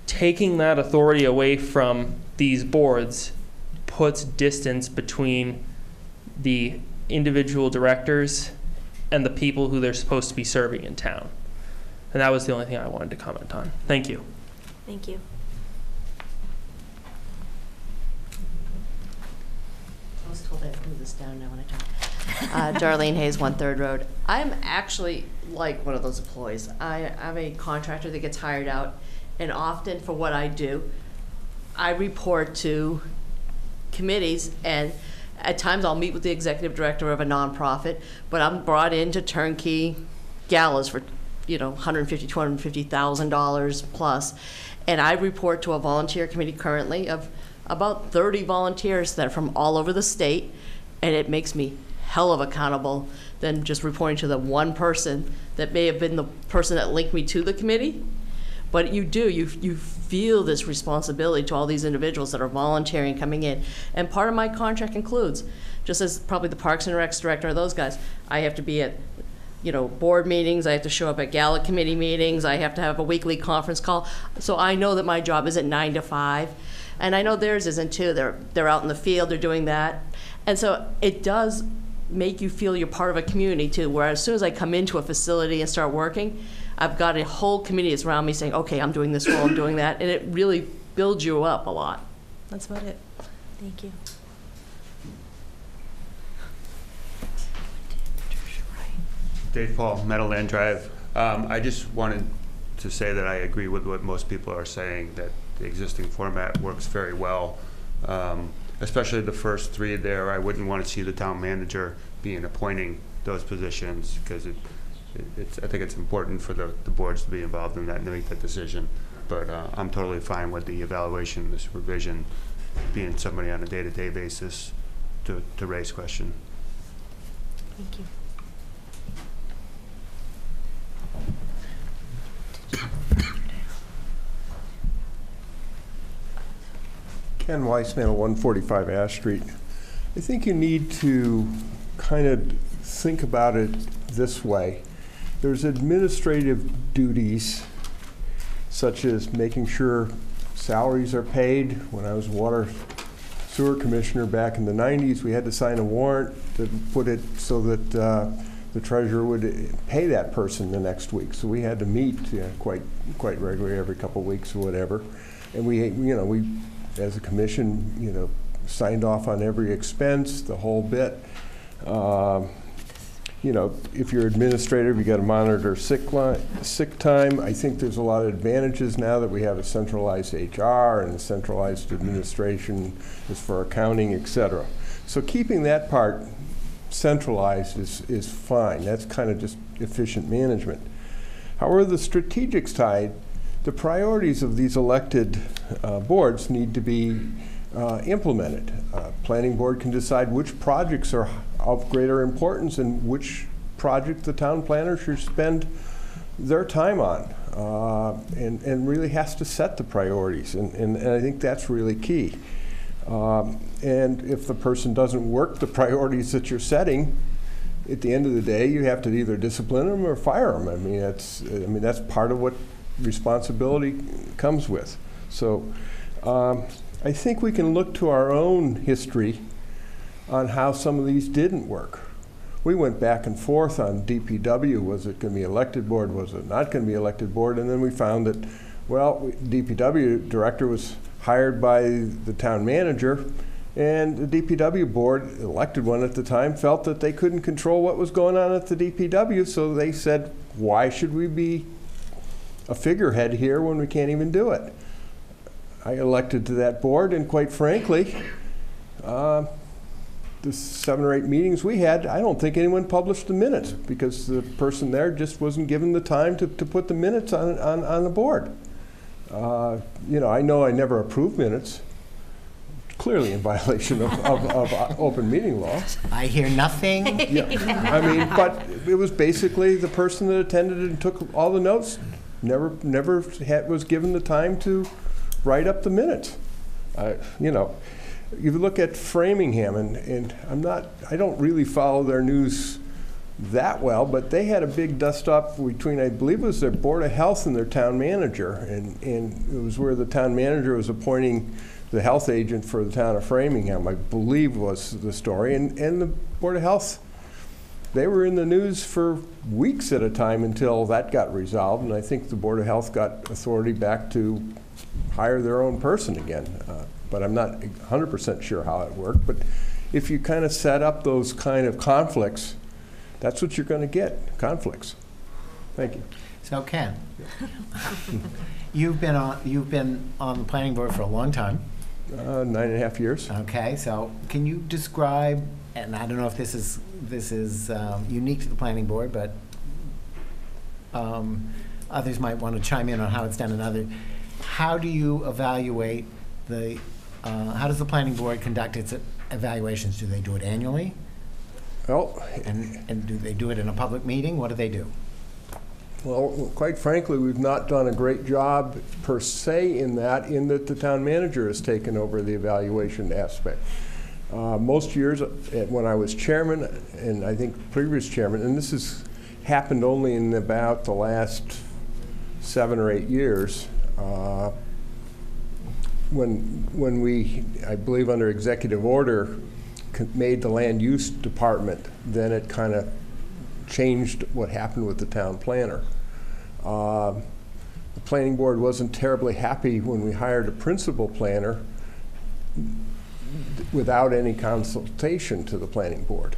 Taking that authority away from these boards puts distance between the individual directors and the people who they're supposed to be serving in town. And that was the only thing I wanted to comment on. Thank you. Thank you. I was told I have to move this down now when I talk. Uh, Darlene Hayes, One Third Road. I'm actually like one of those employees. I, I'm a contractor that gets hired out, and often for what I do, I report to committees, and at times I'll meet with the executive director of a nonprofit, but I'm brought in to turnkey galas for, you know, 150, 250,000 dollars plus, and I report to a volunteer committee currently of about 30 volunteers that are from all over the state, and it makes me hell of accountable than just reporting to the one person that may have been the person that linked me to the committee. But you do, you, you feel this responsibility to all these individuals that are volunteering, coming in. And part of my contract includes, just as probably the Parks and Recs director or those guys, I have to be at, you know, board meetings, I have to show up at gala committee meetings, I have to have a weekly conference call. So I know that my job isn't nine to five. And I know theirs isn't too. They're, they're out in the field, they're doing that. And so it does make you feel you're part of a community too, where as soon as I come into a facility and start working, I've got a whole committee that's around me saying, okay, I'm doing this role, I'm doing that, and it really builds you up a lot. That's about it. Thank you. Dave Paul, Meadowland Drive. Um, I just wanted to say that I agree with what most people are saying, that the existing format works very well. Um, especially the first three there, I wouldn't want to see the town manager being appointing those positions, because it, it- it's, I think it's important for the, the boards to be involved in that and to make that decision. But, uh, I'm totally fine with the evaluation and the supervision being somebody on a day-to-day basis to, to raise question. Thank you. Ken Weismantel, 145 Ash Street. I think you need to kind of think about it this way. There's administrative duties, such as making sure salaries are paid. When I was water sewer commissioner back in the 90s, we had to sign a warrant to put it so that uh, the treasurer would pay that person the next week. So we had to meet you know, quite quite regularly, every couple of weeks or whatever. And we, you know, we, as a commission, you know, signed off on every expense, the whole bit. Um, you know, if you're administrative, you got to monitor sick li- sick time. I think there's a lot of advantages now that we have a centralized HR and a centralized administration as for accounting, et cetera. So keeping that part centralized is, is fine. That's kind of just efficient management. However, the strategic side, the priorities of these elected uh, boards need to be uh, implemented. Uh, Planning board can decide which projects are of greater importance and which project the town planner should spend their time on. Uh, and, and really has to set the priorities. And, and, and I think that's really key. Um, and if the person doesn't work the [laughs] priorities that you're setting, at the end of the day, you have to either discipline them or fire them. I mean, that's, I mean, that's part of what responsibility comes with. So um, I think we can look to our own history on how some of these didn't work. We went back and forth on DPW. Was it going to be elected board? Was it not going to be elected board? And then we found that, well, DPW director was hired by the town manager, and the DPW board, elected one at the time, felt that they couldn't control what was going on at the DPW, so they said, why should we be a figurehead here when we can't even do it? I elected to that board, and quite frankly, uh, the seven or eight meetings we had, I don't think anyone published the minutes because the person there just wasn't given the time to, to put the minutes on, on, on the board. Uh, you know, I know I never approved minutes, clearly in [laughs] violation of, of, of uh, open meeting law. I hear nothing. [laughs] Yeah. I mean, but it was basically the person that attended and took all the notes never, never had, was given the time to write up the minute. Uh, you know, you look at Framingham, and, and I'm not, I don't really follow their news that well, but they had a big dust up between, I believe it was their Board of Health and their town manager, and, and it was where the town manager was appointing the health agent for the town of Framingham, I believe was the story, and, and the Board of Health, they were in the news for weeks at a time until that got resolved, and I think the Board of Health got authority back to hire their own person again. Uh, but I'm not 100% sure how it worked. But if you kind of set up those kind of conflicts, that's what you're going to get, conflicts. Thank you. So Ken, you've been on, you've been on the planning board for a long time. Uh, nine and a half years. Okay, so can you describe, and I don't know if this is, this is um, unique to the planning board, but um, others might want to chime in on how it's done in other, how do you evaluate the, uh, how does the planning board conduct its evaluations? Do they do it annually? Well, And, and do they do it in a public meeting? What do they do? Well, quite frankly, we've not done a great job per se in that, in that the town manager has taken over the evaluation aspect. Uh, most years, uh, when I was chairman, and I think previous chairman, and this has happened only in about the last seven or eight years, uh, when, when we, I believe under executive order, made the land use department, then it kind of changed what happened with the town planner. Um, The planning board wasn't terribly happy when we hired a principal planner without any consultation to the planning board.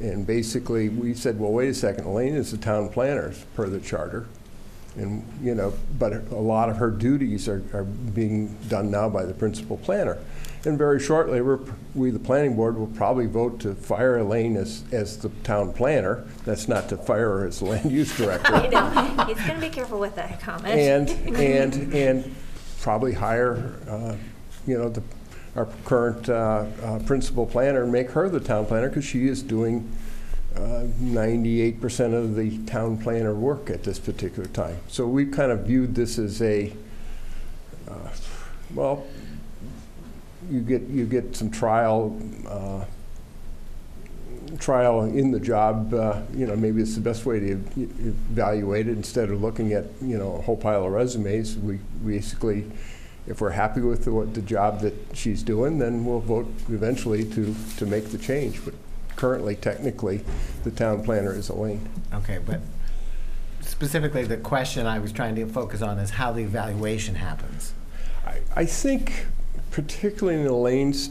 And basically, we said, well, wait a second, Elaine is the town planner per the charter. And, you know, but a lot of her duties are, are being done now by the principal planner. And very shortly, we're, we, the planning board, will probably vote to fire Elaine as, as the town planner. That's not to fire her as land use director. [laughs] I know, he's gonna be careful with that comment. And, [laughs] and, and probably hire, uh, you know, the, our current uh, uh, principal planner and make her the town planner because she is doing uh, 98% of the town planner work at this particular time. So we kind of viewed this as a, uh, well, you get, you get some trial, uh, trial in the job, uh, you know, maybe it's the best way to evaluate it instead of looking at, you know, a whole pile of resumes. We basically, if we're happy with the, what the job that she's doing, then we'll vote eventually to, to make the change. But currently, technically, the town planner is Elaine. Okay, but specifically, the question I was trying to focus on is how the evaluation happens. I, I think, particularly in Elaine's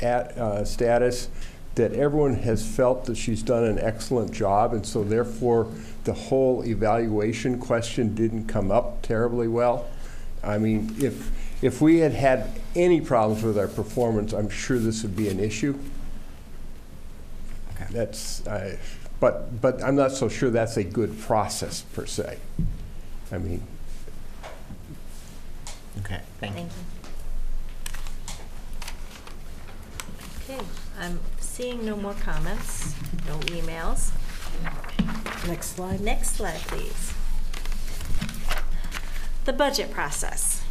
at, uh, status, that everyone has felt that she's done an excellent job, and so therefore the whole evaluation question didn't come up terribly well. I mean, if if we had had any problems with our performance, I'm sure this would be an issue. That's, I- but, but I'm not so sure that's a good process per se. I mean, Okay, thank you. Okay, I'm seeing no more comments, no emails. Next slide. Next slide, please. The budget process.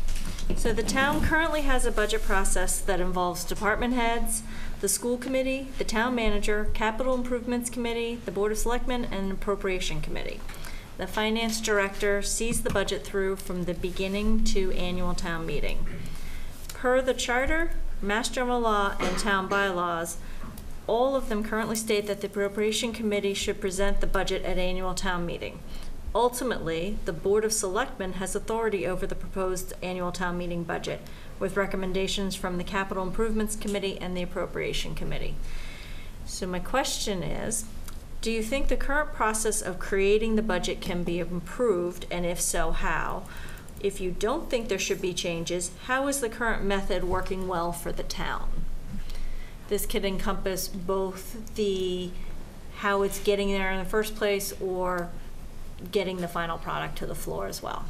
So the town currently has a budget process that involves department heads, the school committee, the town manager, capital improvements committee, the board of selectmen, and appropriation committee. The finance director sees the budget through from the beginning to annual town meeting. Per the charter, Mass General Law, and town bylaws, all of them currently state that the appropriation committee should present the budget at annual town meeting. Ultimately, the Board of Selectmen has authority over the proposed annual town meeting budget, with recommendations from the Capital Improvements Committee and the Appropriation Committee. So my question is, do you think the current process of creating the budget can be improved, and if so, how? If you don't think there should be changes, how is the current method working well for the town? This could encompass both the, how it's getting there in the first place, or getting the final product to the floor as well.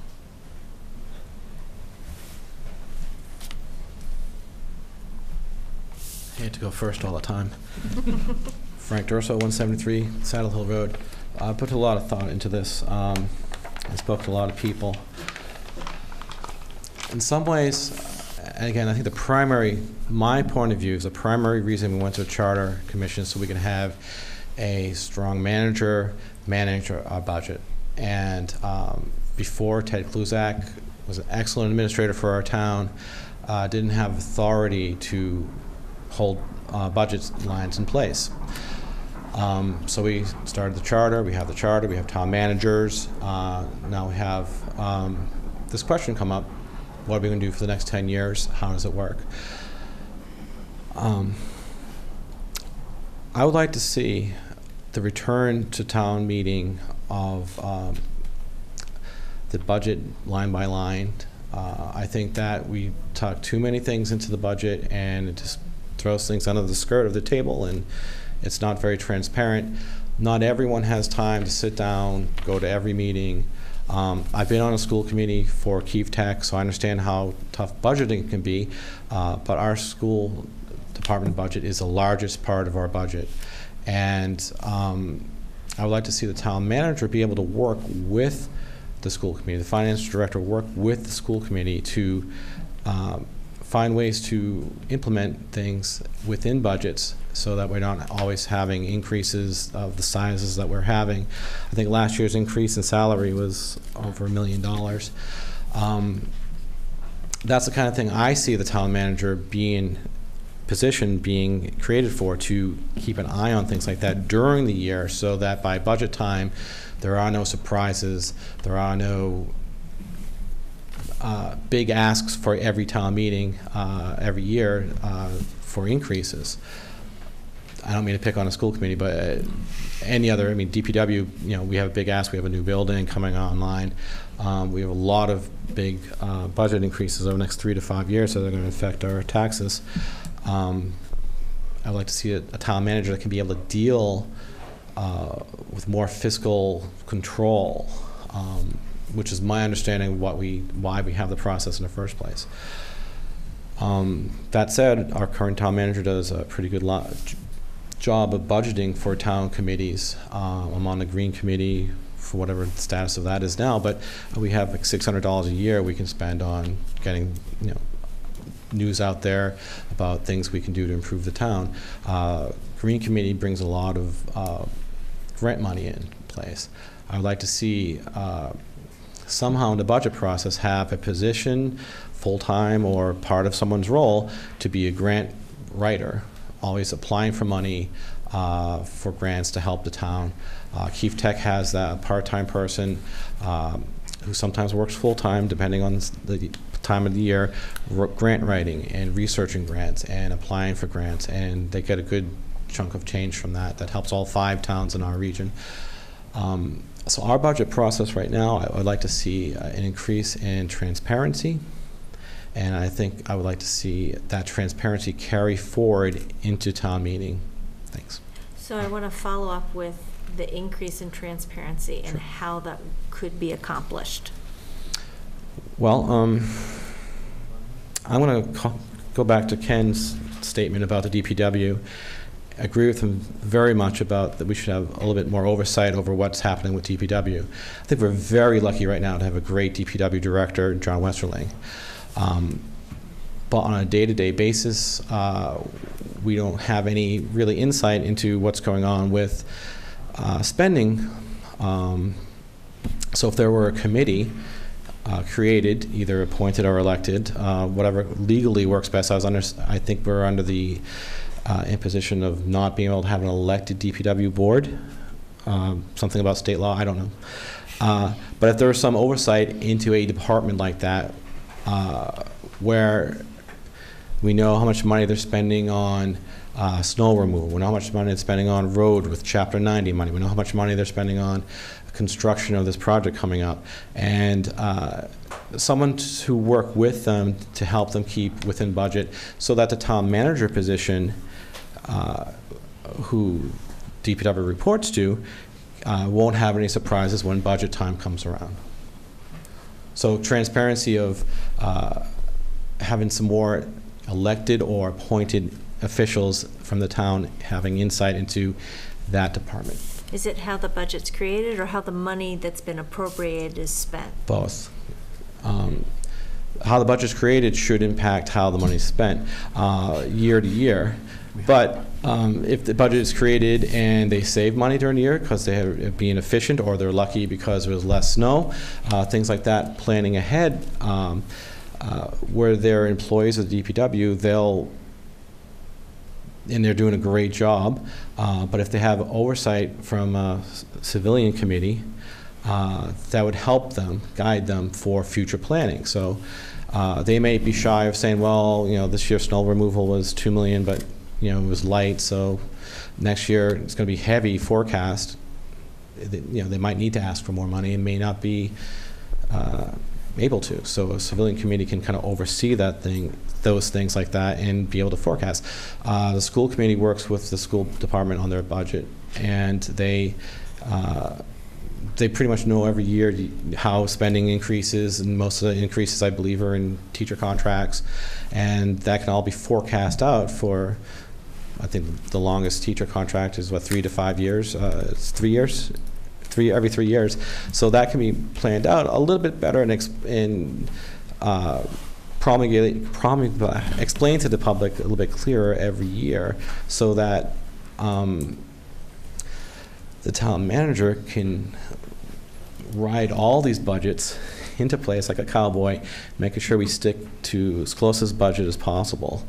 I hate to go first all the time. [laughs] Frank Durso, 173 Saddle Hill Road. I put a lot of thought into this. Um, I spoke to a lot of people. In some ways, and again, I think the primary, my point of view is the primary reason we went to a charter commission so we can have a strong manager manage our our budget. And um, before, Ted Kluzak was an excellent administrator for our town, uh, didn't have authority to hold uh, budget lines in place. Um, so we started the charter. We have the charter. We have town managers. Uh, now we have um, this question come up: What are we going to do for the next 10 years? How does it work? Um, I would like to see the return to town meeting of um, the budget line by line. Uh, I think that we tuck too many things into the budget and it just throws things under the skirt of the table and it's not very transparent. Not everyone has time to sit down, go to every meeting. Um, I've been on a school committee for Keefe Tech, so I understand how tough budgeting can be. Uh, but our school department budget is the largest part of our budget. And um, I would like to see the town manager be able to work with the school committee, the finance director work with the school committee to um, find ways to implement things within budgets so that we're not always having increases of the sizes that we're having. I think last year's increase in salary was over a million dollars. Um, that's the kind of thing I see the town manager being position being created for to keep an eye on things like that during the year so that by budget time there are no surprises, there are no uh, big asks for every town meeting uh, every year uh, for increases. I don't mean to pick on a school committee, but uh, any other, I mean, DPW, you know, we have a big ask, we have a new building coming online. Um, we have a lot of big uh, budget increases over the next three to five years, so they're going to affect our taxes. Um, I'd like to see a, a town manager that can be able to deal uh, with more fiscal control, um, which is my understanding what we, why we have the process in the first place. Um, that said, our current town manager does a pretty good job of budgeting for town committees. Uh, I'm on the Green Committee for whatever the status of that is now, but we have like $600 a year we can spend on getting, you know, news out there about things we can do to improve the town. Uh, Green Committee brings a lot of uh, grant money in place. I would like to see uh, somehow in the budget process have a position, full-time or part of someone's role, to be a grant writer, always applying for money uh, for grants to help the town. Uh, Keefe Tech has that part-time person um, who sometimes works full-time, depending on the time of the year, grant writing and researching grants and applying for grants, and they get a good chunk of change from that. That helps all five towns in our region. Um, so our budget process right now, I would like to see uh, an increase in transparency, and I think I would like to see that transparency carry forward into town meeting. Thanks. So I want to follow up with the increase in transparency and how that could be accomplished. Well, um, I'm going to go back to Ken's statement about the DPW. Agree with him very much about that we should have a little bit more oversight over what's happening with DPW. I think we're very lucky right now to have a great DPW director, John Westerling. Um, but on a day-to-day basis, uh, we don't have any really insight into what's going on with uh, spending. Um, so if there were a committee uh, created, either appointed or elected, uh, whatever legally works best. I was under, I think we're under the uh, imposition of not being able to have an elected DPW board. Um, something about state law, I don't know. Uh, but if there was some oversight into a department like that, uh, where we know how much money they're spending on uh, snow removal. We know how much money they're spending on road with Chapter 90 money. We know how much money they're spending on construction of this project coming up. And uh, someone to work with them to help them keep within budget so that the town manager position, uh, who DPW reports to, uh, won't have any surprises when budget time comes around. So transparency of uh, having some more elected or appointed officials from the town having insight into that department. Is it how the budget's created or how the money that's been appropriated is spent? Both. Um, how the budget's created should impact how the money's spent uh, year to year. But um, if the budget is created and they save money during the year because they are being efficient or they're lucky because there's less snow, uh, things like that, planning ahead, um, uh, where they're employees of the DPW, they'll and they're doing a great job. Uh, but if they have oversight from a civilian committee, uh, that would help them, guide them for future planning. So uh, they may be shy of saying, well, you know, this year snow removal was two million, but you know it was light, so next year it's going to be heavy forecast. You know, they might need to ask for more money and may not be uh, able to. So a civilian community can kind of oversee that thing, those things like that, and be able to forecast. Uh, the school committee works with the school department on their budget, and they. Uh, they pretty much know every year how spending increases, and most of the increases, I believe, are in teacher contracts, and that can all be forecast out for. I think the longest teacher contract is what three to five years. Uh, it's three years, three every three years. So that can be planned out a little bit better and in, uh, promulgate, explain to the public a little bit clearer every year, so that um, the town manager can ride all these budgets into place like a cowboy, making sure we stick to as close as budget as possible.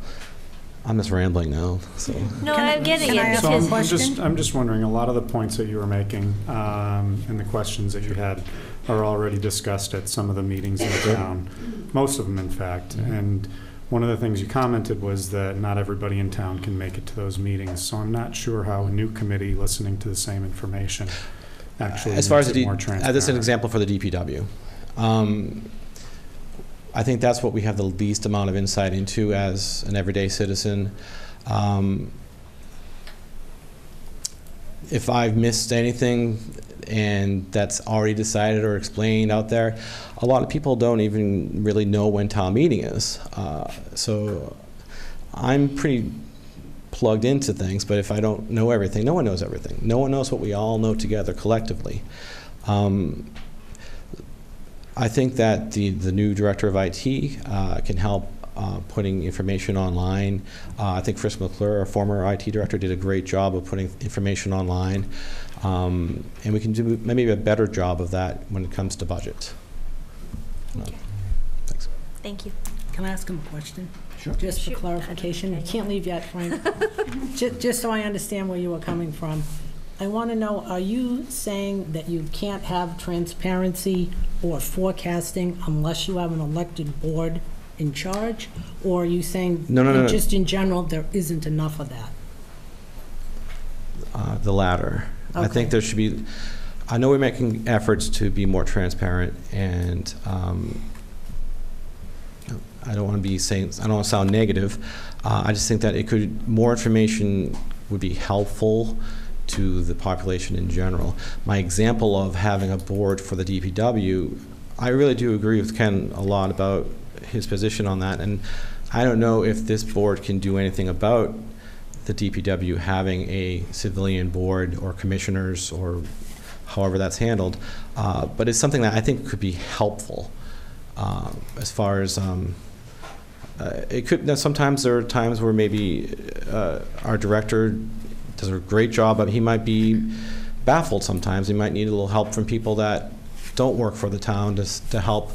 I'm just rambling now, so. No, I'm getting it So I'm, I'm just, I'm just wondering, a lot of the points that you were making um, and the questions that you had are already discussed at some of the meetings in town, most of them, in fact. And one of the things you commented was that not everybody in town can make it to those meetings. So I'm not sure how a new committee listening to the same information actually As far as makes the, it D- more uh, this is an example for the DPW. Um, I think that's what we have the least amount of insight into as an everyday citizen. Um, if I've missed anything and that's already decided or explained out there, a lot of people don't even really know when town meeting is. Uh, so I'm pretty plugged into things, but if I don't know everything, no one knows everything. No one knows what we all know together collectively. Um, I think that the, the new director of IT uh, can help uh, putting information online. Uh, I think Chris McClure, our former IT director, did a great job of putting information online. Um, and we can do maybe a better job of that when it comes to budget. Uh, thanks. Thank you. Can I ask him a question? Sure. Just for Shoot. clarification, you can't leave yet, Frank. [laughs] Ju- Just so I understand where you are coming from. I want to know, are you saying that you can't have transparency or forecasting unless you have an elected board in charge? Or are you saying, No, no, no, no. just in general, there isn't enough of that? Uh, the latter. I think there should be, I know we're making efforts to be more transparent and um, I don't want to be saying, I don't want to sound negative. Uh, I just think that it could, more information would be helpful to the population in general. My example of having a board for the DPW, I really do agree with Ken a lot about his position on that, and I don't know if this board can do anything about the DPW having a civilian board or commissioners or however that's handled, uh, but it's something that I think could be helpful uh, as far as um, uh, it could. Now, sometimes there are times where maybe uh, our director does a great job, but he might be baffled. Sometimes he might need a little help from people that don't work for the town to to help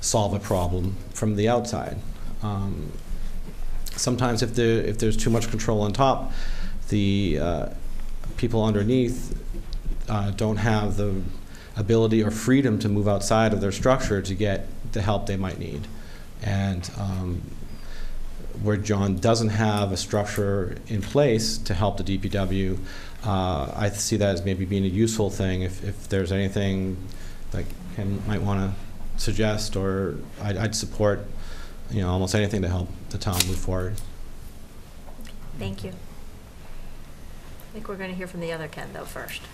solve a problem from the outside. Um, sometimes, if there if there's too much control on top, the uh, people underneath uh, don't have the ability or freedom to move outside of their structure to get the help they might need. And um, where John doesn't have a structure in place to help the DPW, uh, I see that as maybe being a useful thing. If, if there's anything that Ken might want to suggest, or I'd, I'd support, you know, almost anything to help the town move forward. Thank you. I think we're going to hear from the other Ken, though, first. [laughs]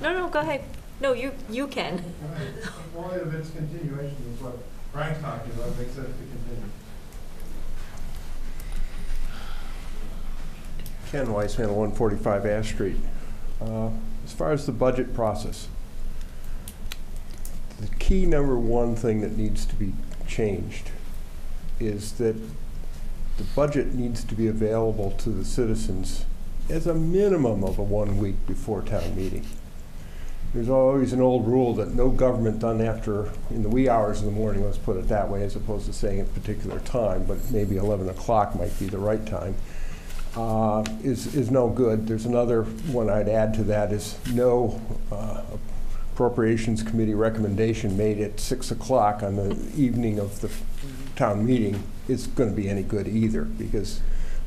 No, no, go ahead. No, you, you can. Well, if it's continuation of what Frank's talking about, it makes sense to continue. Ken Weismantel, 145 Ash Street. Uh, As far as the budget process, the key number one thing that needs to be changed is that the budget needs to be available to the citizens as a minimum of a one week before town meeting. There's always an old rule that no government done after, in the wee hours of the morning, let's put it that way, as opposed to saying a particular time, but maybe 11 o'clock might be the right time, uh, is, is no good. There's another one I'd add to that is no uh, appropriations committee recommendation made at 6 o'clock on the evening of the town meeting is going to be any good either, because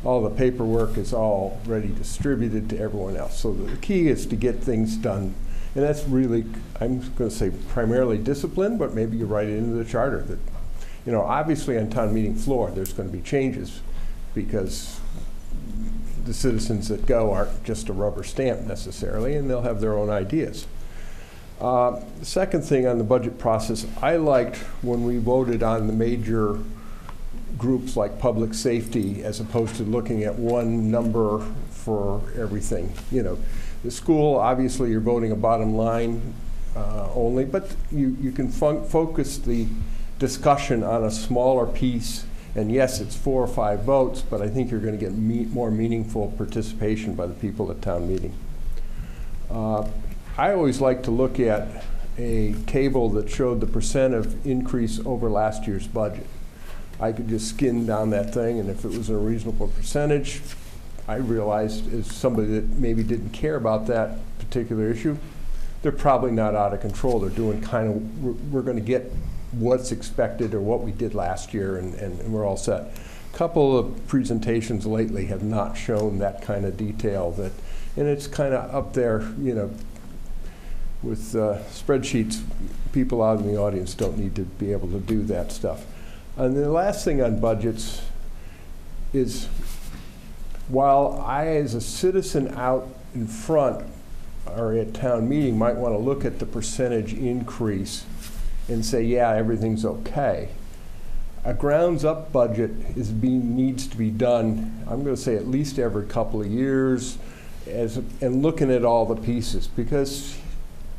all the paperwork is all already distributed to everyone else. So the key is to get things done and that's really, I'm going to say primarily discipline, but maybe you write it into the charter that, you know, obviously on town meeting floor, there's going to be changes because the citizens that go aren't just a rubber stamp necessarily, and they'll have their own ideas. Uh, The second thing on the budget process, I liked when we voted on the major groups like public safety as opposed to looking at one number for everything, you know. The school, obviously, you're voting a bottom line uh, only, but you, you can focus the discussion on a smaller piece. And yes, it's four or five votes, but I think you're going to get me- more meaningful participation by the people at town meeting. Uh, I always like to look at a table that showed the percent of increase over last year's budget. I could just skin down that thing, and if it was a reasonable percentage, I realized as somebody that maybe didn't care about that particular issue, they're probably not out of control. They're doing kind of, we're, we're going to get what's expected or what we did last year, and, and, and we're all set. A couple of presentations lately have not shown that kind of detail that, and it's kind of up there, you know, with uh, spreadsheets. People out in the audience don't need to be able to do that stuff. And the last thing on budgets is while I, as a citizen out in front or at town meeting, might want to look at the percentage increase and say, yeah, everything's okay, a grounds-up budget is being, needs to be done, I'm going to say at least every couple of years, as, and looking at all the pieces, because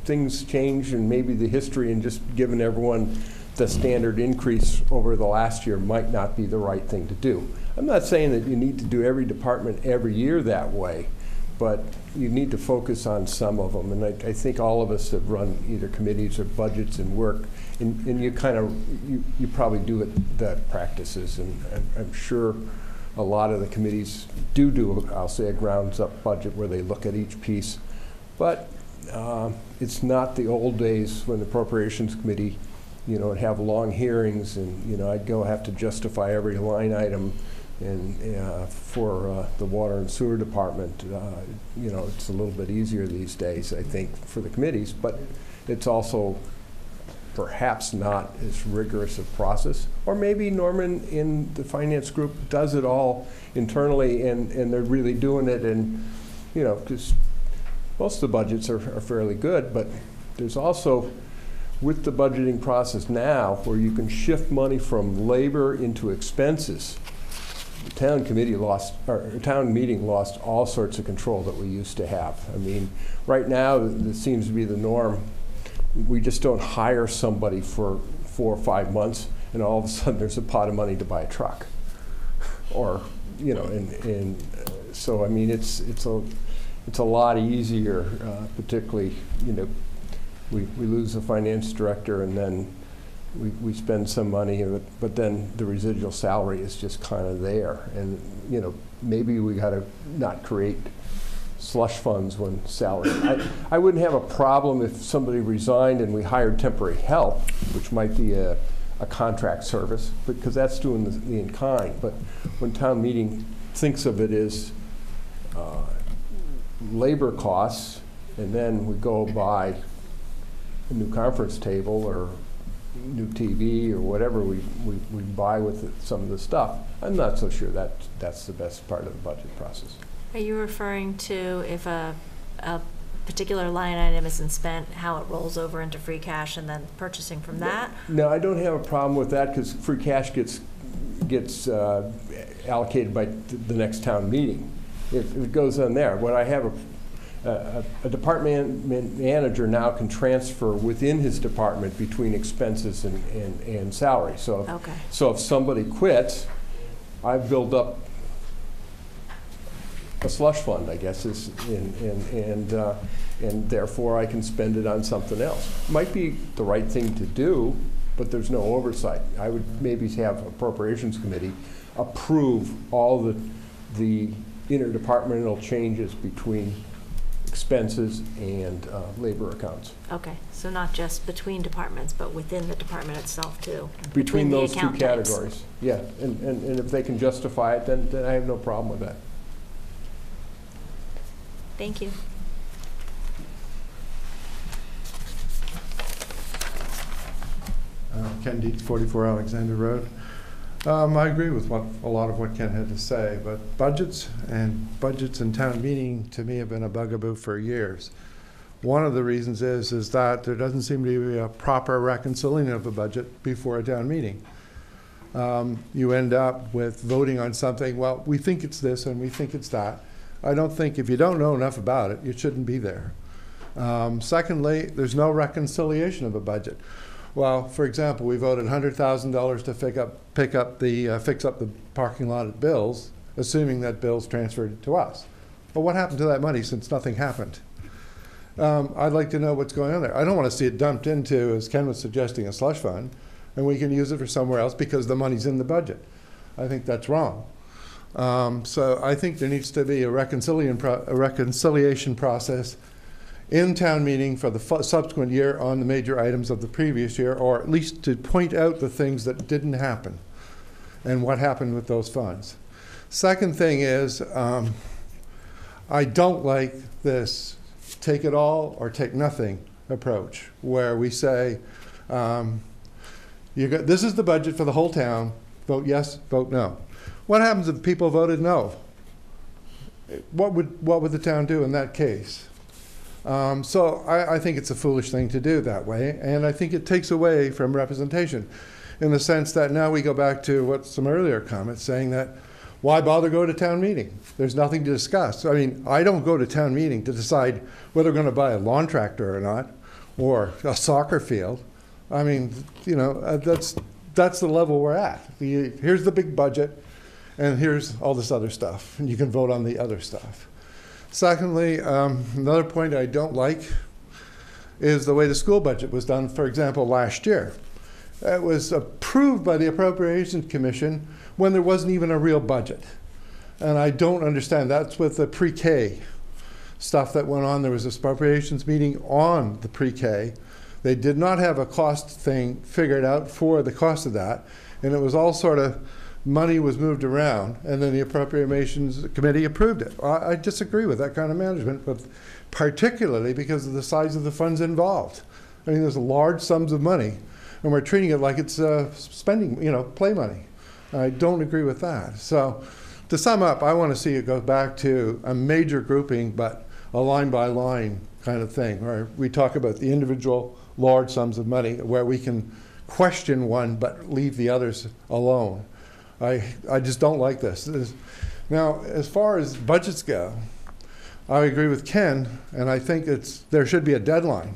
things change and maybe the history and just giving everyone the standard increase over the last year might not be the right thing to do. I'm not saying that you need to do every department every year that way, but you need to focus on some of them. And I, I think all of us have run either committees or budgets and work, and, and you kind of, you, you probably do it, the practices, and I'm, I'm sure a lot of the committees do do, I'll say, a grounds-up budget where they look at each piece. But uh, it's not the old days when the appropriations committee, you know, would have long hearings and, you know, I'd go have to justify every line item and uh, for uh, the water and sewer department, uh, you know, it's a little bit easier these days, I think, for the committees, but it's also perhaps not as rigorous a process. Or maybe Norman in the finance group does it all internally and, and they're really doing it and you know, because most of the budgets are, are fairly good, but there's also, with the budgeting process now, where you can shift money from labor into expenses, town committee lost, or town meeting lost all sorts of control that we used to have. I mean, right now, this seems to be the norm. We just don't hire somebody for four or five months, and all of a sudden, there's a pot of money to buy a truck. Or, you know, and, and so, I mean, it's, it's a, it's a lot easier, uh, particularly, you know, we, we lose a finance director and then we, we spend some money, but, but then the residual salary is just kind of there. And, you know, maybe we got to not create slush funds when salary. I, I wouldn't have a problem if somebody resigned and we hired temporary help, which might be a, a contract service, because that's doing the, the in kind. But when town meeting thinks of it as uh, labor costs, and then we go buy a new conference table or new TV or whatever we, we, we buy with it, some of the stuff. I'm not so sure that that's the best part of the budget process. Are you referring to if a, a particular line item isn't spent, how it rolls over into free cash and then purchasing from that? No, I don't have a problem with that because free cash gets, gets uh, allocated by th- the next town meeting. If it goes on there. When I have a, a, a department man- manager now can transfer within his department between expenses and, and, and salary. So, if- Okay. so if somebody quits, I build up a slush fund, I guess, is, and, and, and, uh, and therefore I can spend it on something else. Might be the right thing to do, but there's no oversight. I would maybe have appropriations committee approve all the, the interdepartmental changes between expenses and uh, labor accounts. Okay, so not just between departments, but within the department itself too? Between the those two account types. categories, yeah. And, and, and if they can justify it, then, then I have no problem with that. Thank you. Uh, Ken Dietz, 44 Alexander Road. Um, I agree with what, a lot of what Ken had to say, but budgets and budgets and town meeting, to me, have been a bugaboo for years. One of the reasons is, is that there doesn't seem to be a proper reconciling of a budget before a town meeting. Um, You end up with voting on something, well, we think it's this and we think it's that. I don't think, if you don't know enough about it, you shouldn't be there. Um, Secondly, there's no reconciliation of a budget. Well, for example, we voted hundred thousand dollars to pick up, pick up the, uh, fix up the parking lot at Bill's, assuming that Bill's transferred it to us. But what happened to that money since nothing happened? Um, I'd like to know what's going on there. I don't want to see it dumped into, as Ken was suggesting, a slush fund, and we can use it for somewhere else because the money's in the budget. I think that's wrong. Um, so I think there needs to be a pro- a reconciliation process in town meeting for the subsequent year on the major items of the previous year, or at least to point out the things that didn't happen and what happened with those funds. Second thing is, um, I don't like this take it all or take nothing approach, where we say, um, you got, this is the budget for the whole town, vote yes, vote no. What happens if people voted no? What would, what would the town do in that case? Um, so I, I think it's a foolish thing to do that way, and I think it takes away from representation in the sense that now we go back to what some earlier comments saying that why bother go to town meeting? There's nothing to discuss. I mean, I don't go to town meeting to decide whether we're going to buy a lawn tractor or not, or a soccer field. I mean, you know, uh, that's that's the level we're at. The- Here's the big budget, and here's all this other stuff, and you can vote on the other stuff. Secondly, um, another point I don't like is the way the school budget was done, for example, last year. It was approved by the Appropriations Commission when there wasn't even a real budget. And I don't understand. That's with the pre K stuff that went on. There was this appropriations meeting on the pre K. They did not have a cost thing figured out for the cost of that. And it was all sort of money was moved around, and then the Appropriations Committee approved it. I, I disagree with that kind of management, but particularly because of the size of the funds involved. I mean, there's large sums of money, and we're treating it like it's uh, spending, you know, play money. I don't agree with that. So to sum up, I want to see it go back to a major grouping, but a line by line kind of thing, where we talk about the individual large sums of money, where we can question one but leave the others alone. I, I just don't like this. Now, as far as budgets go, I agree with Ken, and I think it's, there should be a deadline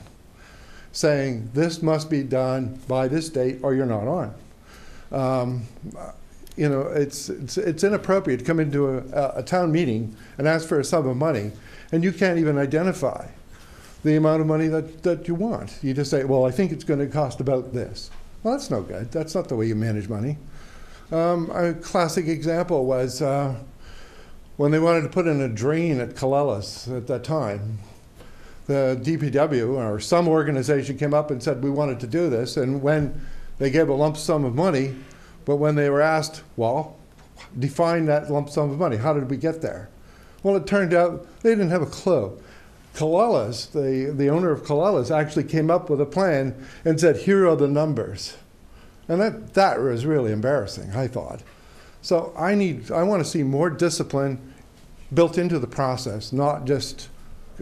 saying this must be done by this date or you're not on. Um, you know, it's, it's, it's inappropriate to come into a, a town meeting and ask for a sum of money, and you can't even identify the amount of money that, that you want. You just say, well, I think it's going to cost about this. Well, that's no good. That's not the way you manage money. Um, a classic example was uh, when they wanted to put in a drain at Colella's at that time. The DPW or some organization came up and said we wanted to do this, and when they gave a lump sum of money, but when they were asked, well, define that lump sum of money. How did we get there? Well, it turned out they didn't have a clue. Colella's, the, the owner of Colella's, actually came up with a plan and said, here are the numbers. And that, that was really embarrassing, I thought. So I need, I want to see more discipline built into the process, not just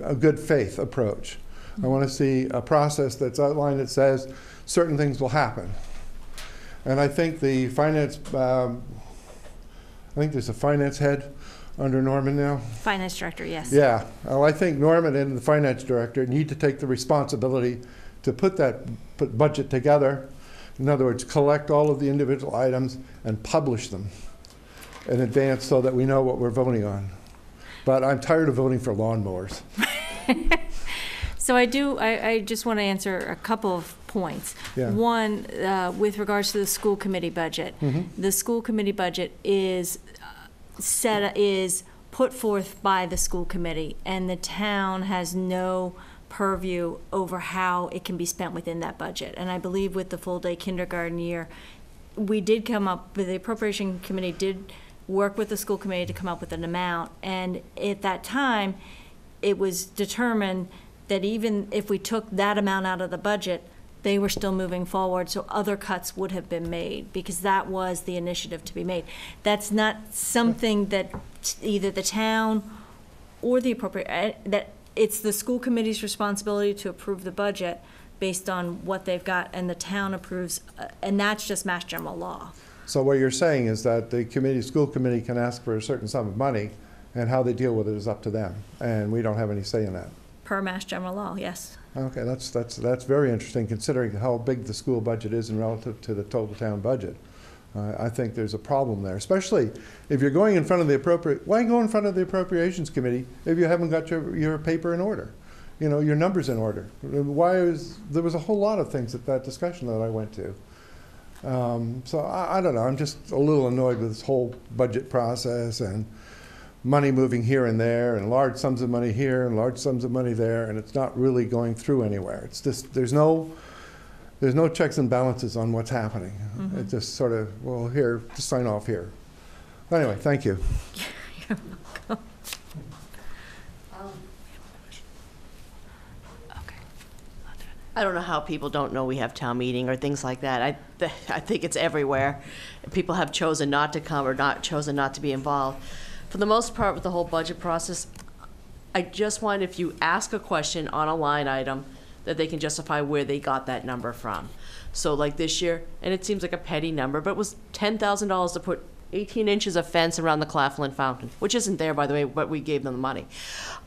a good faith approach. I want to see a process that's outlined that says certain things will happen. And I think the finance, um, I think there's a finance head under Norman now. Finance director, yes. Yeah, well, I think Norman and the finance director need to take the responsibility to put that put budget together. In other words, collect all of the individual items and publish them in advance so that we know what we're voting on. But I'm tired of voting for lawnmowers. [laughs] So I do, I, I just want to answer a couple of points. Yeah. One, uh, with regards to the school committee budget. Mhm. The school committee budget is uh, set, is put forth by the school committee, and the town has no purview over how it can be spent within that budget. And I believe with the full-day kindergarten year, we did come up, with the appropriation committee did work with the school committee to come up with an amount, and at that time, it was determined that even if we took that amount out of the budget, they were still moving forward, so other cuts would have been made, because that was the initiative to be made. That's not something that either the town or the appropriate, eh, that it's the school committee's responsibility to approve the budget based on what they've got, and the town approves, uh, and that's just mass general law. So what you're saying is that the committee, school committee can ask for a certain sum of money, and how they deal with it is up to them, and we don't have any say in that. Per mass general law, yes. Okay, that's, that's, that's very interesting, considering how big the school budget is in relative to the total town budget. Uh, I think there's a problem there, especially if you're going in front of the appropriate, why go in front of the appropriations committee if you haven't got your, your paper in order? You know, your numbers in order? Why is, there was a whole lot of things at that discussion that I went to. Um, so I, I don't know, I'm just a little annoyed with this whole budget process and money moving here and there and large sums of money here and large sums of money there, and it's not really going through anywhere. It's just, there's no, there's no checks and balances on what's happening. Mhm. It just sort of, well, here, just sign off here. Anyway, thank you. [laughs] I don't know how people don't know we have town meeting or things like that. I, th- [laughs] I think it's everywhere. People have chosen not to come or not chosen not to be involved. For the most part, with the whole budget process, I just want if you ask a question on a line item, that they can justify where they got that number from. So like this year, and it seems like a petty number, but it was ten thousand dollars to put eighteen inches of fence around the Claflin Fountain, which isn't there, by the way, but we gave them the money.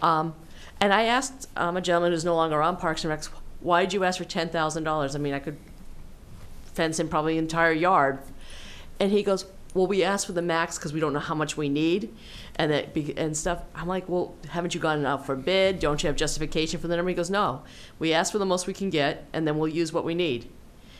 Um, and I asked um, a gentleman who's no longer on Parks and Recs, why did you ask for ten thousand dollars? I mean, I could fence in probably the entire yard. And he goes, well, we asked for the max because we don't know how much we need and that, be- and stuff. I'm like, well, haven't you gone out for bid? Don't you have justification for the number? He goes, no. We asked for the most we can get and then we'll use what we need.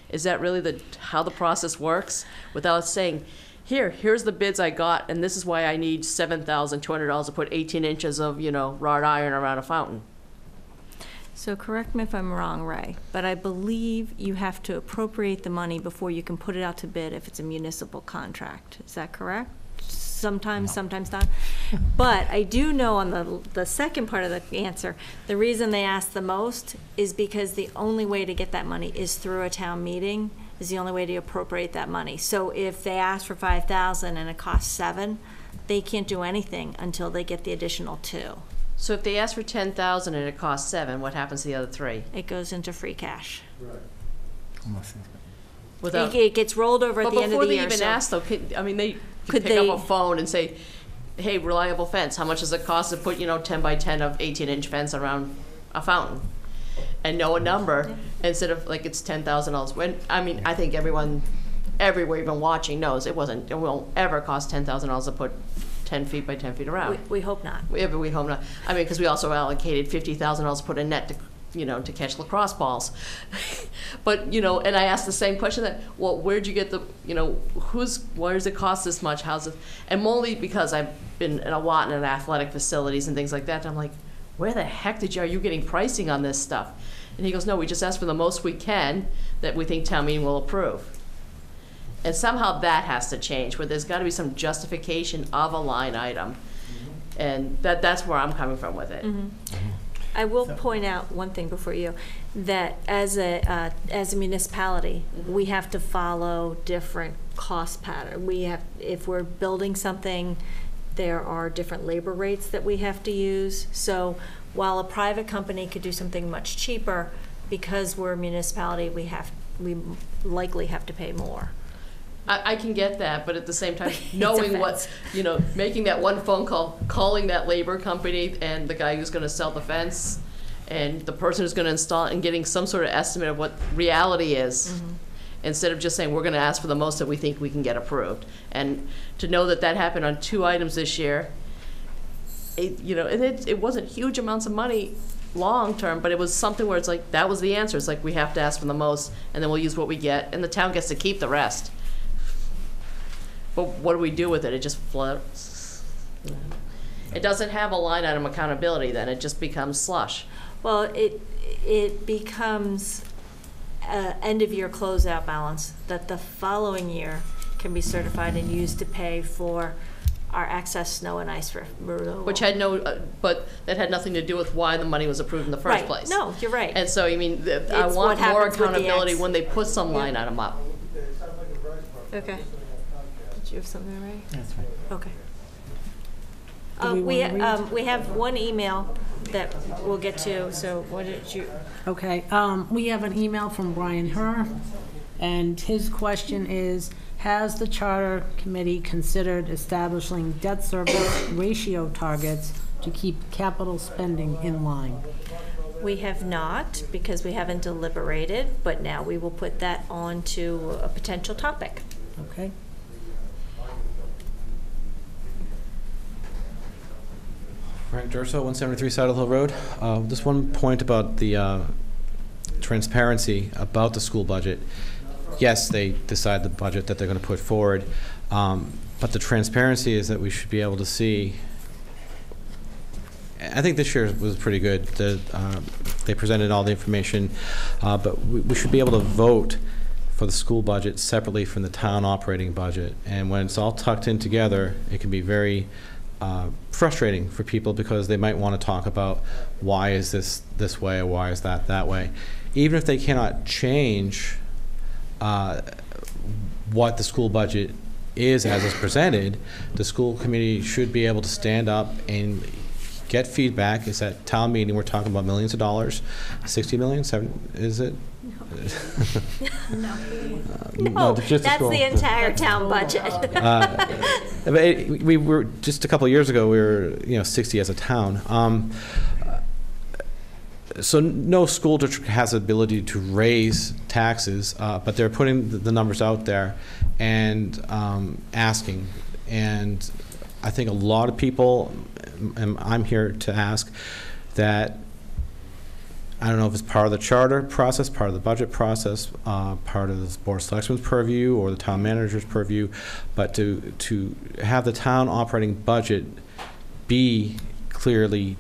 Is that really the, how the process works? Without saying, here, here's the bids I got and this is why I need seven thousand two hundred dollars to put eighteen inches of, you know, wrought iron around a fountain. So correct me if I'm wrong, Ray, but I believe you have to appropriate the money before you can put it out to bid if it's a municipal contract. Is that correct? Sometimes, sometimes not. But I do know on the, the second part of the answer, the reason they ask the most is because the only way to get that money is through a town meeting, is the only way to appropriate that money. So if they ask for five thousand and it costs seven, they can't do anything until they get the additional two. So if they ask for ten thousand and it costs seven, what happens to the other three? It goes into free cash. Right. Without- It it gets rolled over at But the end of before the they year. even so- ask though, could, I mean, they Could could pick up they- a phone and say, hey, reliable fence, how much does it cost to put, you know, ten by ten of eighteen inch fence around a fountain? And know a number instead of like it's ten thousand dollars. When, I mean, I think everyone, everywhere even watching knows it wasn't, it won't ever cost ten thousand dollars to put ten feet by ten feet around. We, we hope not. We, we hope not. I mean, because we also allocated fifty thousand dollars to put a net to, you know, to catch lacrosse balls. [laughs] but you know, and I asked the same question that, well, where'd you get the, you know, who's, why does it cost this much? How's it? And only because I've been in a lot in athletic facilities and things like that. I'm like, where the heck did you are you getting pricing on this stuff? And he goes, no, we just ask for the most we can that we think town meeting will approve. And somehow that has to change, where there's got to be some justification of a line item. And that, that's where I'm coming from with it. Mhm. I will point out one thing before you, that as a, uh, as a municipality, we have to follow different cost pattern. We have, if we're building something, there are different labor rates that we have to use. So while a private company could do something much cheaper, because we're a municipality, we have, we likely have to pay more. I, I can get that, but at the same time, [laughs] knowing what, fence. you know, making that one phone call, calling that labor company and the guy who's gonna sell the fence, and the person who's gonna install it, and getting some sort of estimate of what reality is, Mm-hmm. instead of just saying, we're gonna ask for the most that we think we can get approved. And to know that that happened on two items this year, it, you know, and it, it wasn't huge amounts of money long-term, but it was something where it's like, that was the answer. It's like, we have to ask for the most, and then we'll use what we get, and the town gets to keep the rest. But what do we do with it? It just floats. It doesn't have a line item accountability then, it just becomes slush. Well, it, it becomes a end-of-year closeout balance that the following year can be certified and used to pay for our excess snow and ice re- removal. Which had no, uh, but that had nothing to do with why the money was approved in the first Right. place. No, you're right. And so, I mean, the- I want more happens with the accountability when they put some line item up. Okay. Did you have something, Ray? That's right. Okay. Do Uh, we we, wanna read? um, we have one email that we'll get to, so what did you, Okay, um, we have an email from Brian Herr, and his question is, has the charter committee considered establishing debt service ratio targets to keep capital spending in line? we have not, because we haven't deliberated, but now we will put that on to a potential topic. Okay? Frank Durso, 173 Saddle Hill Road. Uh, Just one point about the uh, transparency about the school budget. Yes, they decide the budget that they're going to put forward, um, but the transparency is that we should be able to see. I think this year was pretty good. The, um, They presented all the information, uh, but we we should be able to vote for the school budget separately from the town operating budget. And when it's all tucked in together, it can be very uh, frustrating for people because they might want to talk about why is this this way why is that that way. Even if they cannot change uh, what the school budget is as it's presented, the school committee should be able to stand up and get feedback. It's at town meeting, we're talking about millions of dollars, 60 million, seven, is it? No. no, No, just that's the entire town budget. Uh, but it, we were just a couple of years ago. We were you know 60 as a town. Um, so no school district has the ability to raise taxes, uh, but they're putting the, the numbers out there and um, asking. And I think a lot of people, and I'm here to ask, that I don't know if it's part of the charter process, part of the budget process, uh, part of the board selectmen's purview or the town manager's purview, but to, to have the town operating budget be clearly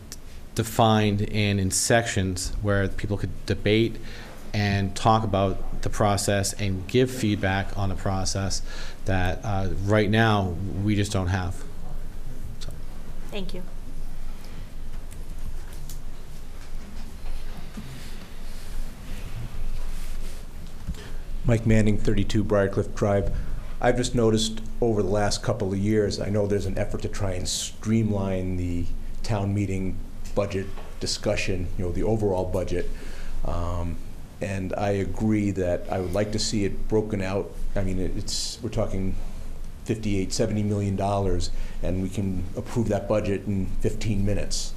defined and in sections where people could debate and talk about the process and give feedback on the process that uh, right now we just don't have. Thank you. Mike Manning, 32 Briarcliff Drive. I've just noticed over the last couple of years, I know there's an effort to try and streamline the town meeting budget discussion, you know, the overall budget. Um, And I agree that I would like to see it broken out. I mean, it's, we're talking 58, 70 million dollars, and we can approve that budget in 15 minutes.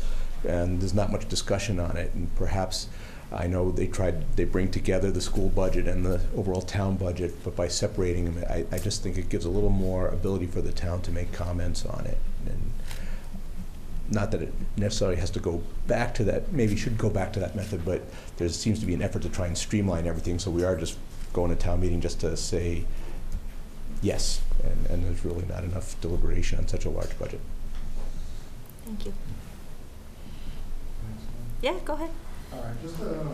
And there's not much discussion on it, and perhaps, I know they tried, they bring together the school budget and the overall town budget, but by separating them, I, I just think it gives a little more ability for the town to make comments on it. And not that it necessarily has to go back to that, maybe should go back to that method, but there seems to be an effort to try and streamline everything, so we are just going to town meeting just to say yes, and, and there's really not enough deliberation on such a large budget. Thank you. Yeah, go ahead. All right, just uh [laughs]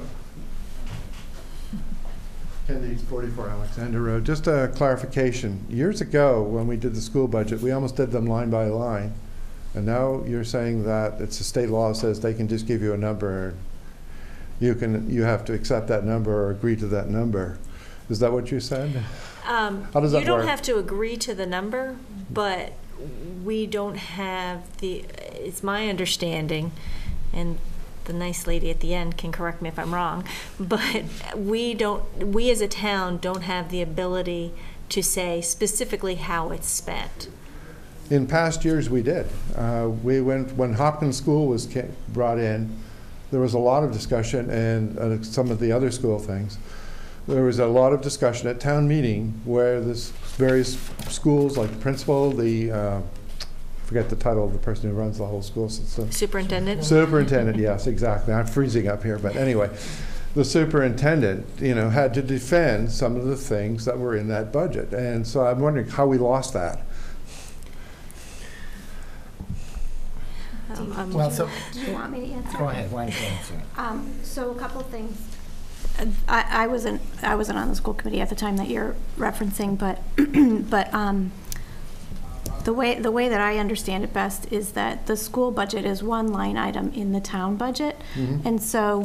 Ken Deeds, 44 Alexander Road. Just a clarification. Years ago, when we did the school budget, we almost did them line by line. And now you're saying that it's a state law says they can just give you a number. You can, you have to accept that number or agree to that number. Is that what you said? Um, How does that You don't work? have to agree to the number, but we don't have the, it's my understanding, and the nice lady at the end can correct me if I'm wrong, but we don't, we as a town don't have the ability to say specifically how it's spent. In past years, we did. Uh, We went, when Hopkins School was brought in, there was a lot of discussion, and uh, some of the other school things. There was a lot of discussion at town meeting where this various schools, like the principal, the, uh, forget the title of the person who runs the whole school system. Superintendent? Superintendent, yes, exactly. I'm freezing up here, but anyway. The superintendent, you know, had to defend some of the things that were in that budget. And so I'm wondering how we lost that. Um, um, Well, so, Do you want me to answer? go ahead, why don't you answer? Um, so a couple of things. I, I wasn't, I wasn't on the school committee at the time that you're referencing, but, [clears throat] but, um, the way, the way that I understand it best is that the school budget is one line item in the town budget. Mhm. And so,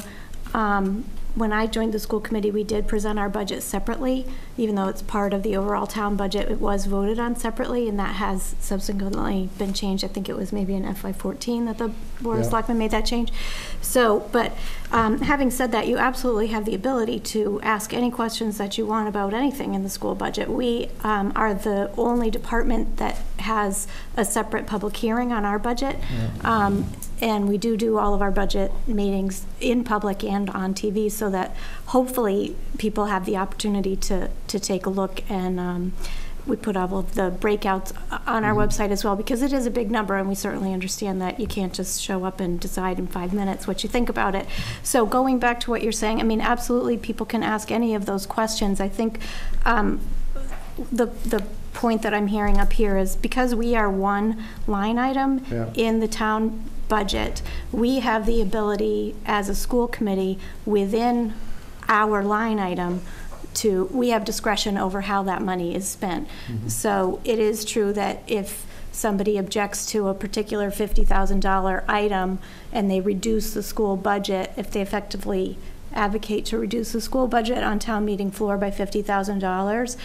um, when I joined the school committee, we did present our budget separately, even though it's part of the overall town budget, it was voted on separately, and that has subsequently been changed. I think it was maybe in FY fourteen that the Board of Yeah. Selectmen made that change. So, but, um, having said that, you absolutely have the ability to ask any questions that you want about anything in the school budget. We, um, are the only department that has a separate public hearing on our budget. Um, and we do do all of our budget meetings in public and on TV so that hopefully people have the opportunity to, to take a look and, um, we put all of the breakouts on our website as well because it is a big number and we certainly understand that you can't just show up and decide in five minutes what you think about it. So going back to what you're saying, I mean, absolutely, people can ask any of those questions. I think, um, the, the point that I'm hearing up here is because we are one line item Yeah. in the town budget, we have the ability as a school committee within our line item to, we have discretion over how that money is spent. Mm-hmm. So it is true that if somebody objects to a particular $50,000 item and they reduce the school budget, if they effectively advocate to reduce the school budget on town meeting floor by $50,000,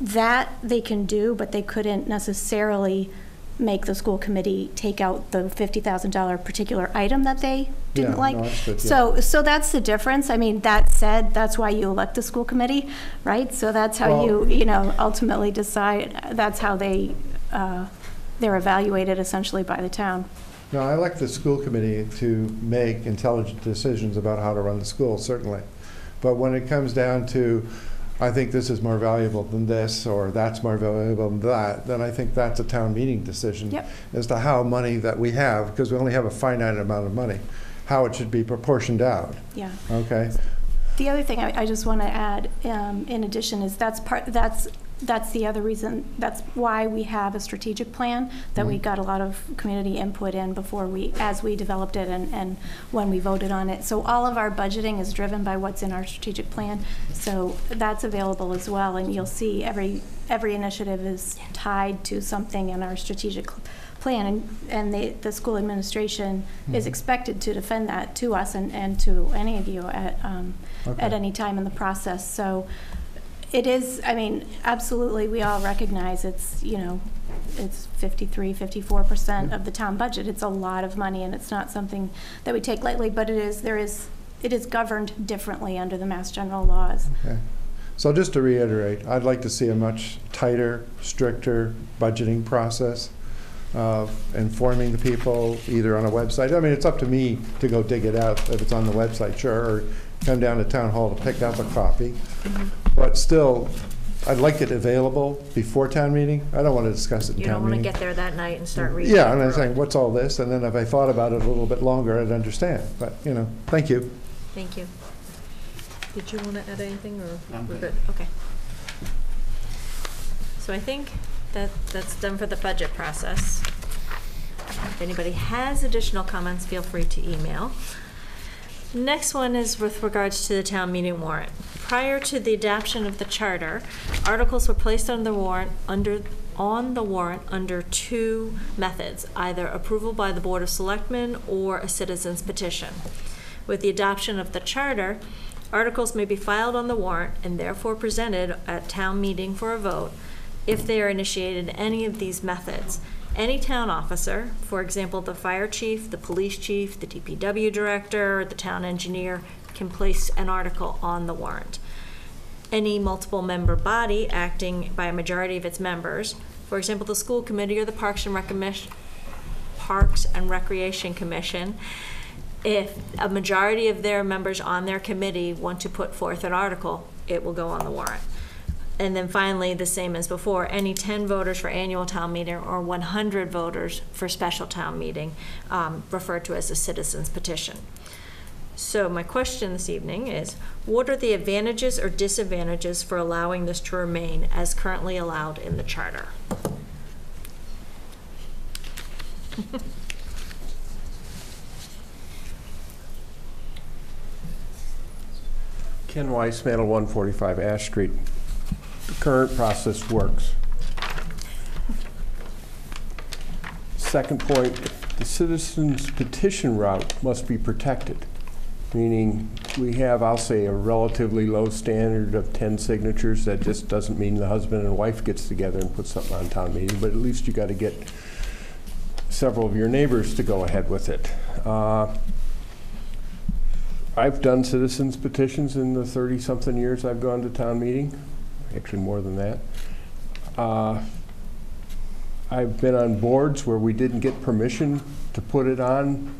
that they can do, but they couldn't necessarily make the school committee take out the $50,000 particular item that they didn't Yeah, like. no, understood, yeah. So, so that's the difference. I mean, that said, that's why you elect the school committee, right? So that's how you, Well- you know, ultimately decide, that's how they, uh, they're evaluated essentially by the town. No, I like the school committee to make intelligent decisions about how to run the school, certainly. But when it comes down to, I think this is more valuable than this, or that's more valuable than that, then I think that's a town meeting decision Yep. as to how money that we have, because we only have a finite amount of money, how it should be proportioned out, Yeah. okay? The other thing I, I just want to add, um, in addition, is that's part, that's, that's the other reason, that's why we have a strategic plan, that we Mhm. got a lot of community input in before we, as we developed it and, and when we voted on it. So all of our budgeting is driven by what's in our strategic plan, so that's available as well, and you'll see every, every initiative is tied to something in our strategic plan, and, and the, the school administration is Mhm. expected to defend that to us and, and to any of you at, um, at any time in the process. So It is, I mean, absolutely, we all recognize it's, you know, it's 53, 54% of the town budget. It's a lot of money, and it's not something that we take lightly, but it is, there is, it is governed differently under the Mass General laws. Okay. So just to reiterate, I'd like to see a much tighter, stricter budgeting process, uh, informing the people either on a website. I mean, it's up to me to go dig it out if it's on the website, sure, or come down to town hall to pick up a copy. But still, I'd like it available before town meeting. I don't want to discuss it in You don't town want to meeting. get there that night and start reading. Yeah, and I'm through it. saying, what's all this? And then if I thought about it a little bit longer, I'd understand. But, you know, thank you. Thank you. Did you want to add anything, or I'm we're good. good? Okay. So I think that, that's done for the budget process. If anybody has additional comments, feel free to email. Next one is with regards to the town meeting warrant. Prior to the adoption of the charter, articles were placed on the warrant under, on the warrant under two methods, either approval by the Board of Selectmen or a citizen's petition. With the adoption of the charter, articles may be filed on the warrant and therefore presented at town meeting for a vote if they are initiated in any of these methods. Any town officer, for example, the fire chief, the police chief, the DPW director, the town engineer, can place an article on the warrant. Any multiple member body acting by a majority of its members, for example, the school committee or the Parks and Recommission, Parks and Recreation Commission, if a majority of their members on their committee want to put forth an article, it will go on the warrant. And then finally, the same as before, any 10 voters for annual town meeting or 100 voters for special town meeting, um, referred to as a citizen's petition. So my question this evening is, what are the advantages or disadvantages for allowing this to remain as currently allowed in the charter? [laughs] Ken Weismantel 145 Ash Street. The current process works. Second point, the citizens petition route must be protected, meaning we have, I'll say, a relatively low standard of 10 signatures. That just doesn't mean the husband and wife gets together and puts something on town meeting, but at least you got to get several of your neighbors to go ahead with it. Uh, I've done citizens petitions in the 30-something years I've gone to town meeting, actually more than that. Uh, I've been on boards where we didn't get permission to put it on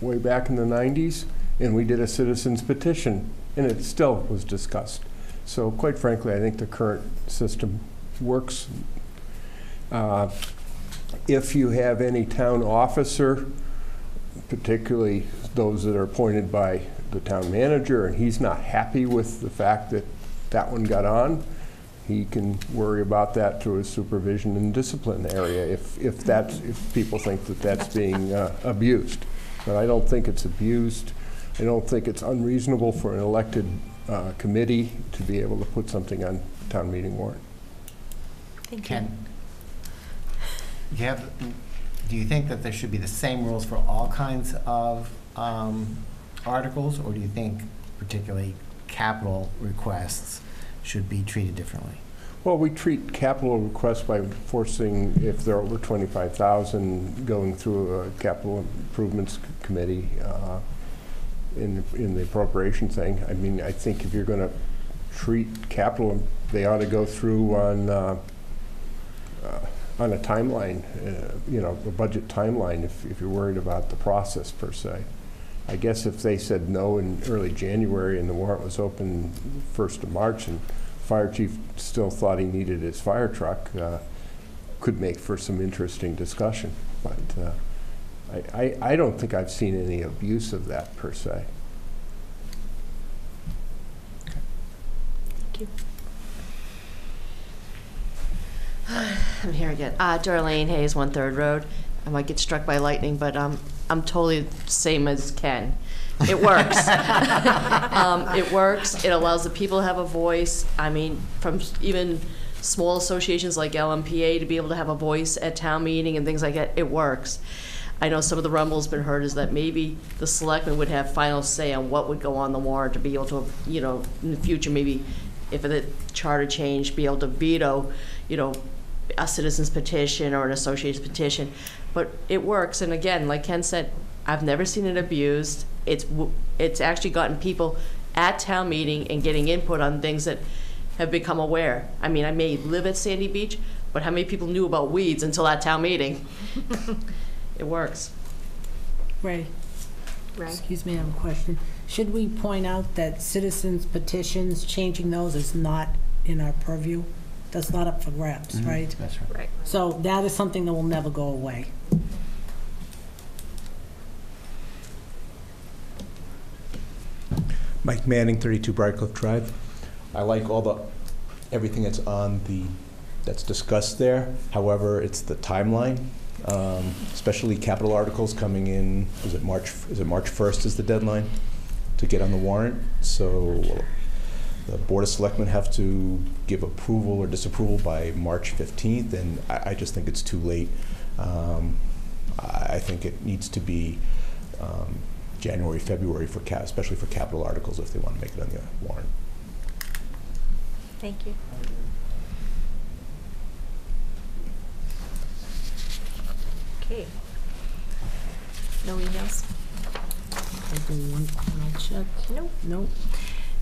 way back in the 90s, and we did a citizens petition, and it still was discussed. So quite frankly, I think the current system works. Uh, If you have any town officer, particularly those that are appointed by the town manager, and he's not happy with the fact that that one got on, he can worry about that through his supervision and discipline area if, if that's, if people think that that's being uh, abused. But I don't think it's abused. I don't think it's unreasonable for an elected uh, committee to be able to put something on town meeting warrant. Thank you. You have, do you think that there should be the same rules for all kinds of um, articles, or do you think particularly capital requests should be treated differently? Well, we treat capital requests by forcing, if they're over 25,000, going through a capital improvements committee uh, in, in the appropriation thing. I mean, I think if you're going to treat capital, they ought to go through on, uh, uh, on a timeline, uh, you know, a budget timeline, if, if you're worried about the process per se. I guess if they said no in early January and the warrant was open first of March and fire chief still thought he needed his fire truck, uh, could make for some interesting discussion. But uh, I, I, I don't think I've seen any abuse of that per se. Thank you. [sighs] I'm here again. Uh, Darlene Hayes, One Third Road. I might get struck by lightning, but um, I'm totally the same as Ken. It works. [laughs] um, it works. It allows the people to have a voice. I mean, from even small associations like LMPA to be able to have a voice at town meeting and things like that. It works. I know some of the rumble's been heard is that maybe the selectmen would have final say on what would go on the warrant to be able to, you know, in the future maybe if the charter change, be able to veto, you know, a citizen's petition or an association's petition. But it works, and again, like Ken said, I've never seen it abused. It's, it's actually gotten people at town meeting and getting input on things that have become aware. I mean, I may live at Sandy Beach, but how many people knew about weeds until that town meeting? [laughs] It works. Ray, Right. excuse me, I have a question. Should we point out that citizens petitions, changing those is not in our purview? That's not up for grabs, mm-hmm. right? That's right. Right. So that is something that will never go away. Mike Manning, 32 Briarcliff Drive. I like all the, everything that's on the, that's discussed there. However, it's the timeline, um, especially capital articles coming in, is it March, is it March 1st is the deadline to get on the warrant? So the Board of Selectmen have to give approval or disapproval by March 15th, and I, I just think it's too late. Um, I, think it needs to be um, January, February for cap, especially for capital articles if they want to make it on the warrant. Thank you. Okay. No emails? I'll do one, I'll check. Nope. Nope.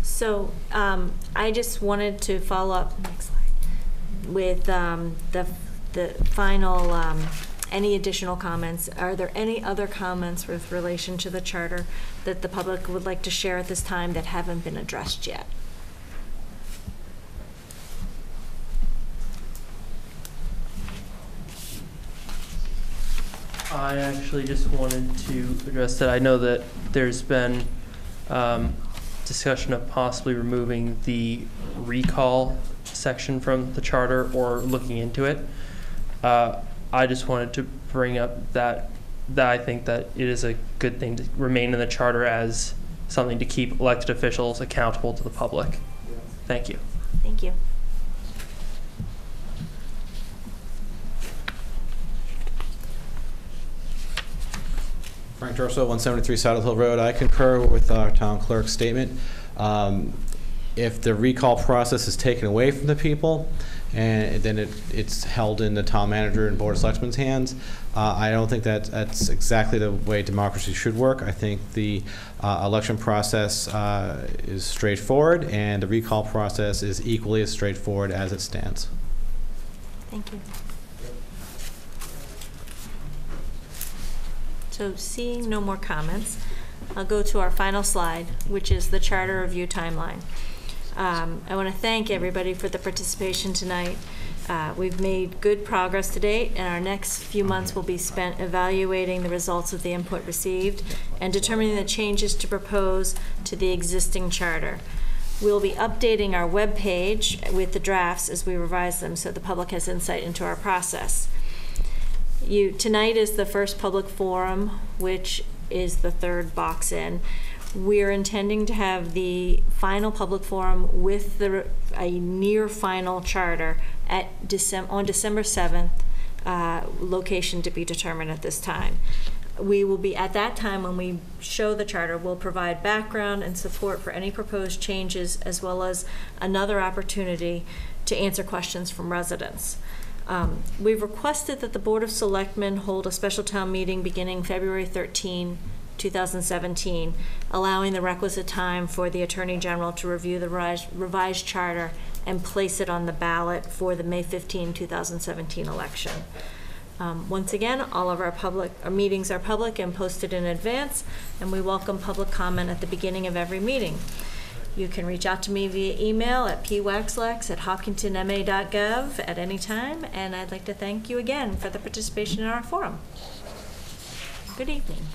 So um, I just wanted to follow up, next slide, with um, the, the final, um, any additional comments? Are there any other comments with relation to the charter that the public would like to share at this time that haven't been addressed yet? I actually just wanted to address that. I know that there's been um, discussion of possibly removing the recall section from the charter or looking into it. Uh, I just wanted to bring up that that I think that it is a good thing to remain in the charter as something to keep elected officials accountable to the public. Thank you. Thank you. Frank Durso, 173 Saddle Hill Road. I concur with our town clerk's statement. Um, If the recall process is taken away from the people, and then it, it's held in the town manager and board of selectmen's hands, uh, I don't think that that's exactly the way democracy should work. I think the uh, election process uh, is straightforward, and the recall process is equally as straightforward as it stands. Thank you. So seeing no more comments, I'll go to our final slide, which is the charter review timeline. Um, I want to thank everybody for the participation tonight. Uh, We've made good progress to date, and our next few months will be spent evaluating the results of the input received and determining the changes to propose to the existing charter. We'll be updating our webpage with the drafts as we revise them, so the public has insight into our process. You, tonight is the first public forum, which is the third box in. We're intending to have the final public forum with the, a near final charter at Decem, on December 7th, uh, location to be determined at this time. We will be, at that time, when we show the charter, we'll provide background and support for any proposed changes, as well as another opportunity to answer questions from residents. Um, We've requested that the Board of Selectmen hold a special town meeting beginning February 13, 2017, allowing the requisite time for the Attorney General to review the revised- revised charter and place it on the ballot for the May 15, 2017 election. Um, Once again, all of our public, our meetings are public and posted in advance, and we welcome public comment at the beginning of every meeting. You can reach out to me via email at pwaxlex@hopkintonma.gov at any time, and I'd like to thank you again for the participation in our forum. Good evening.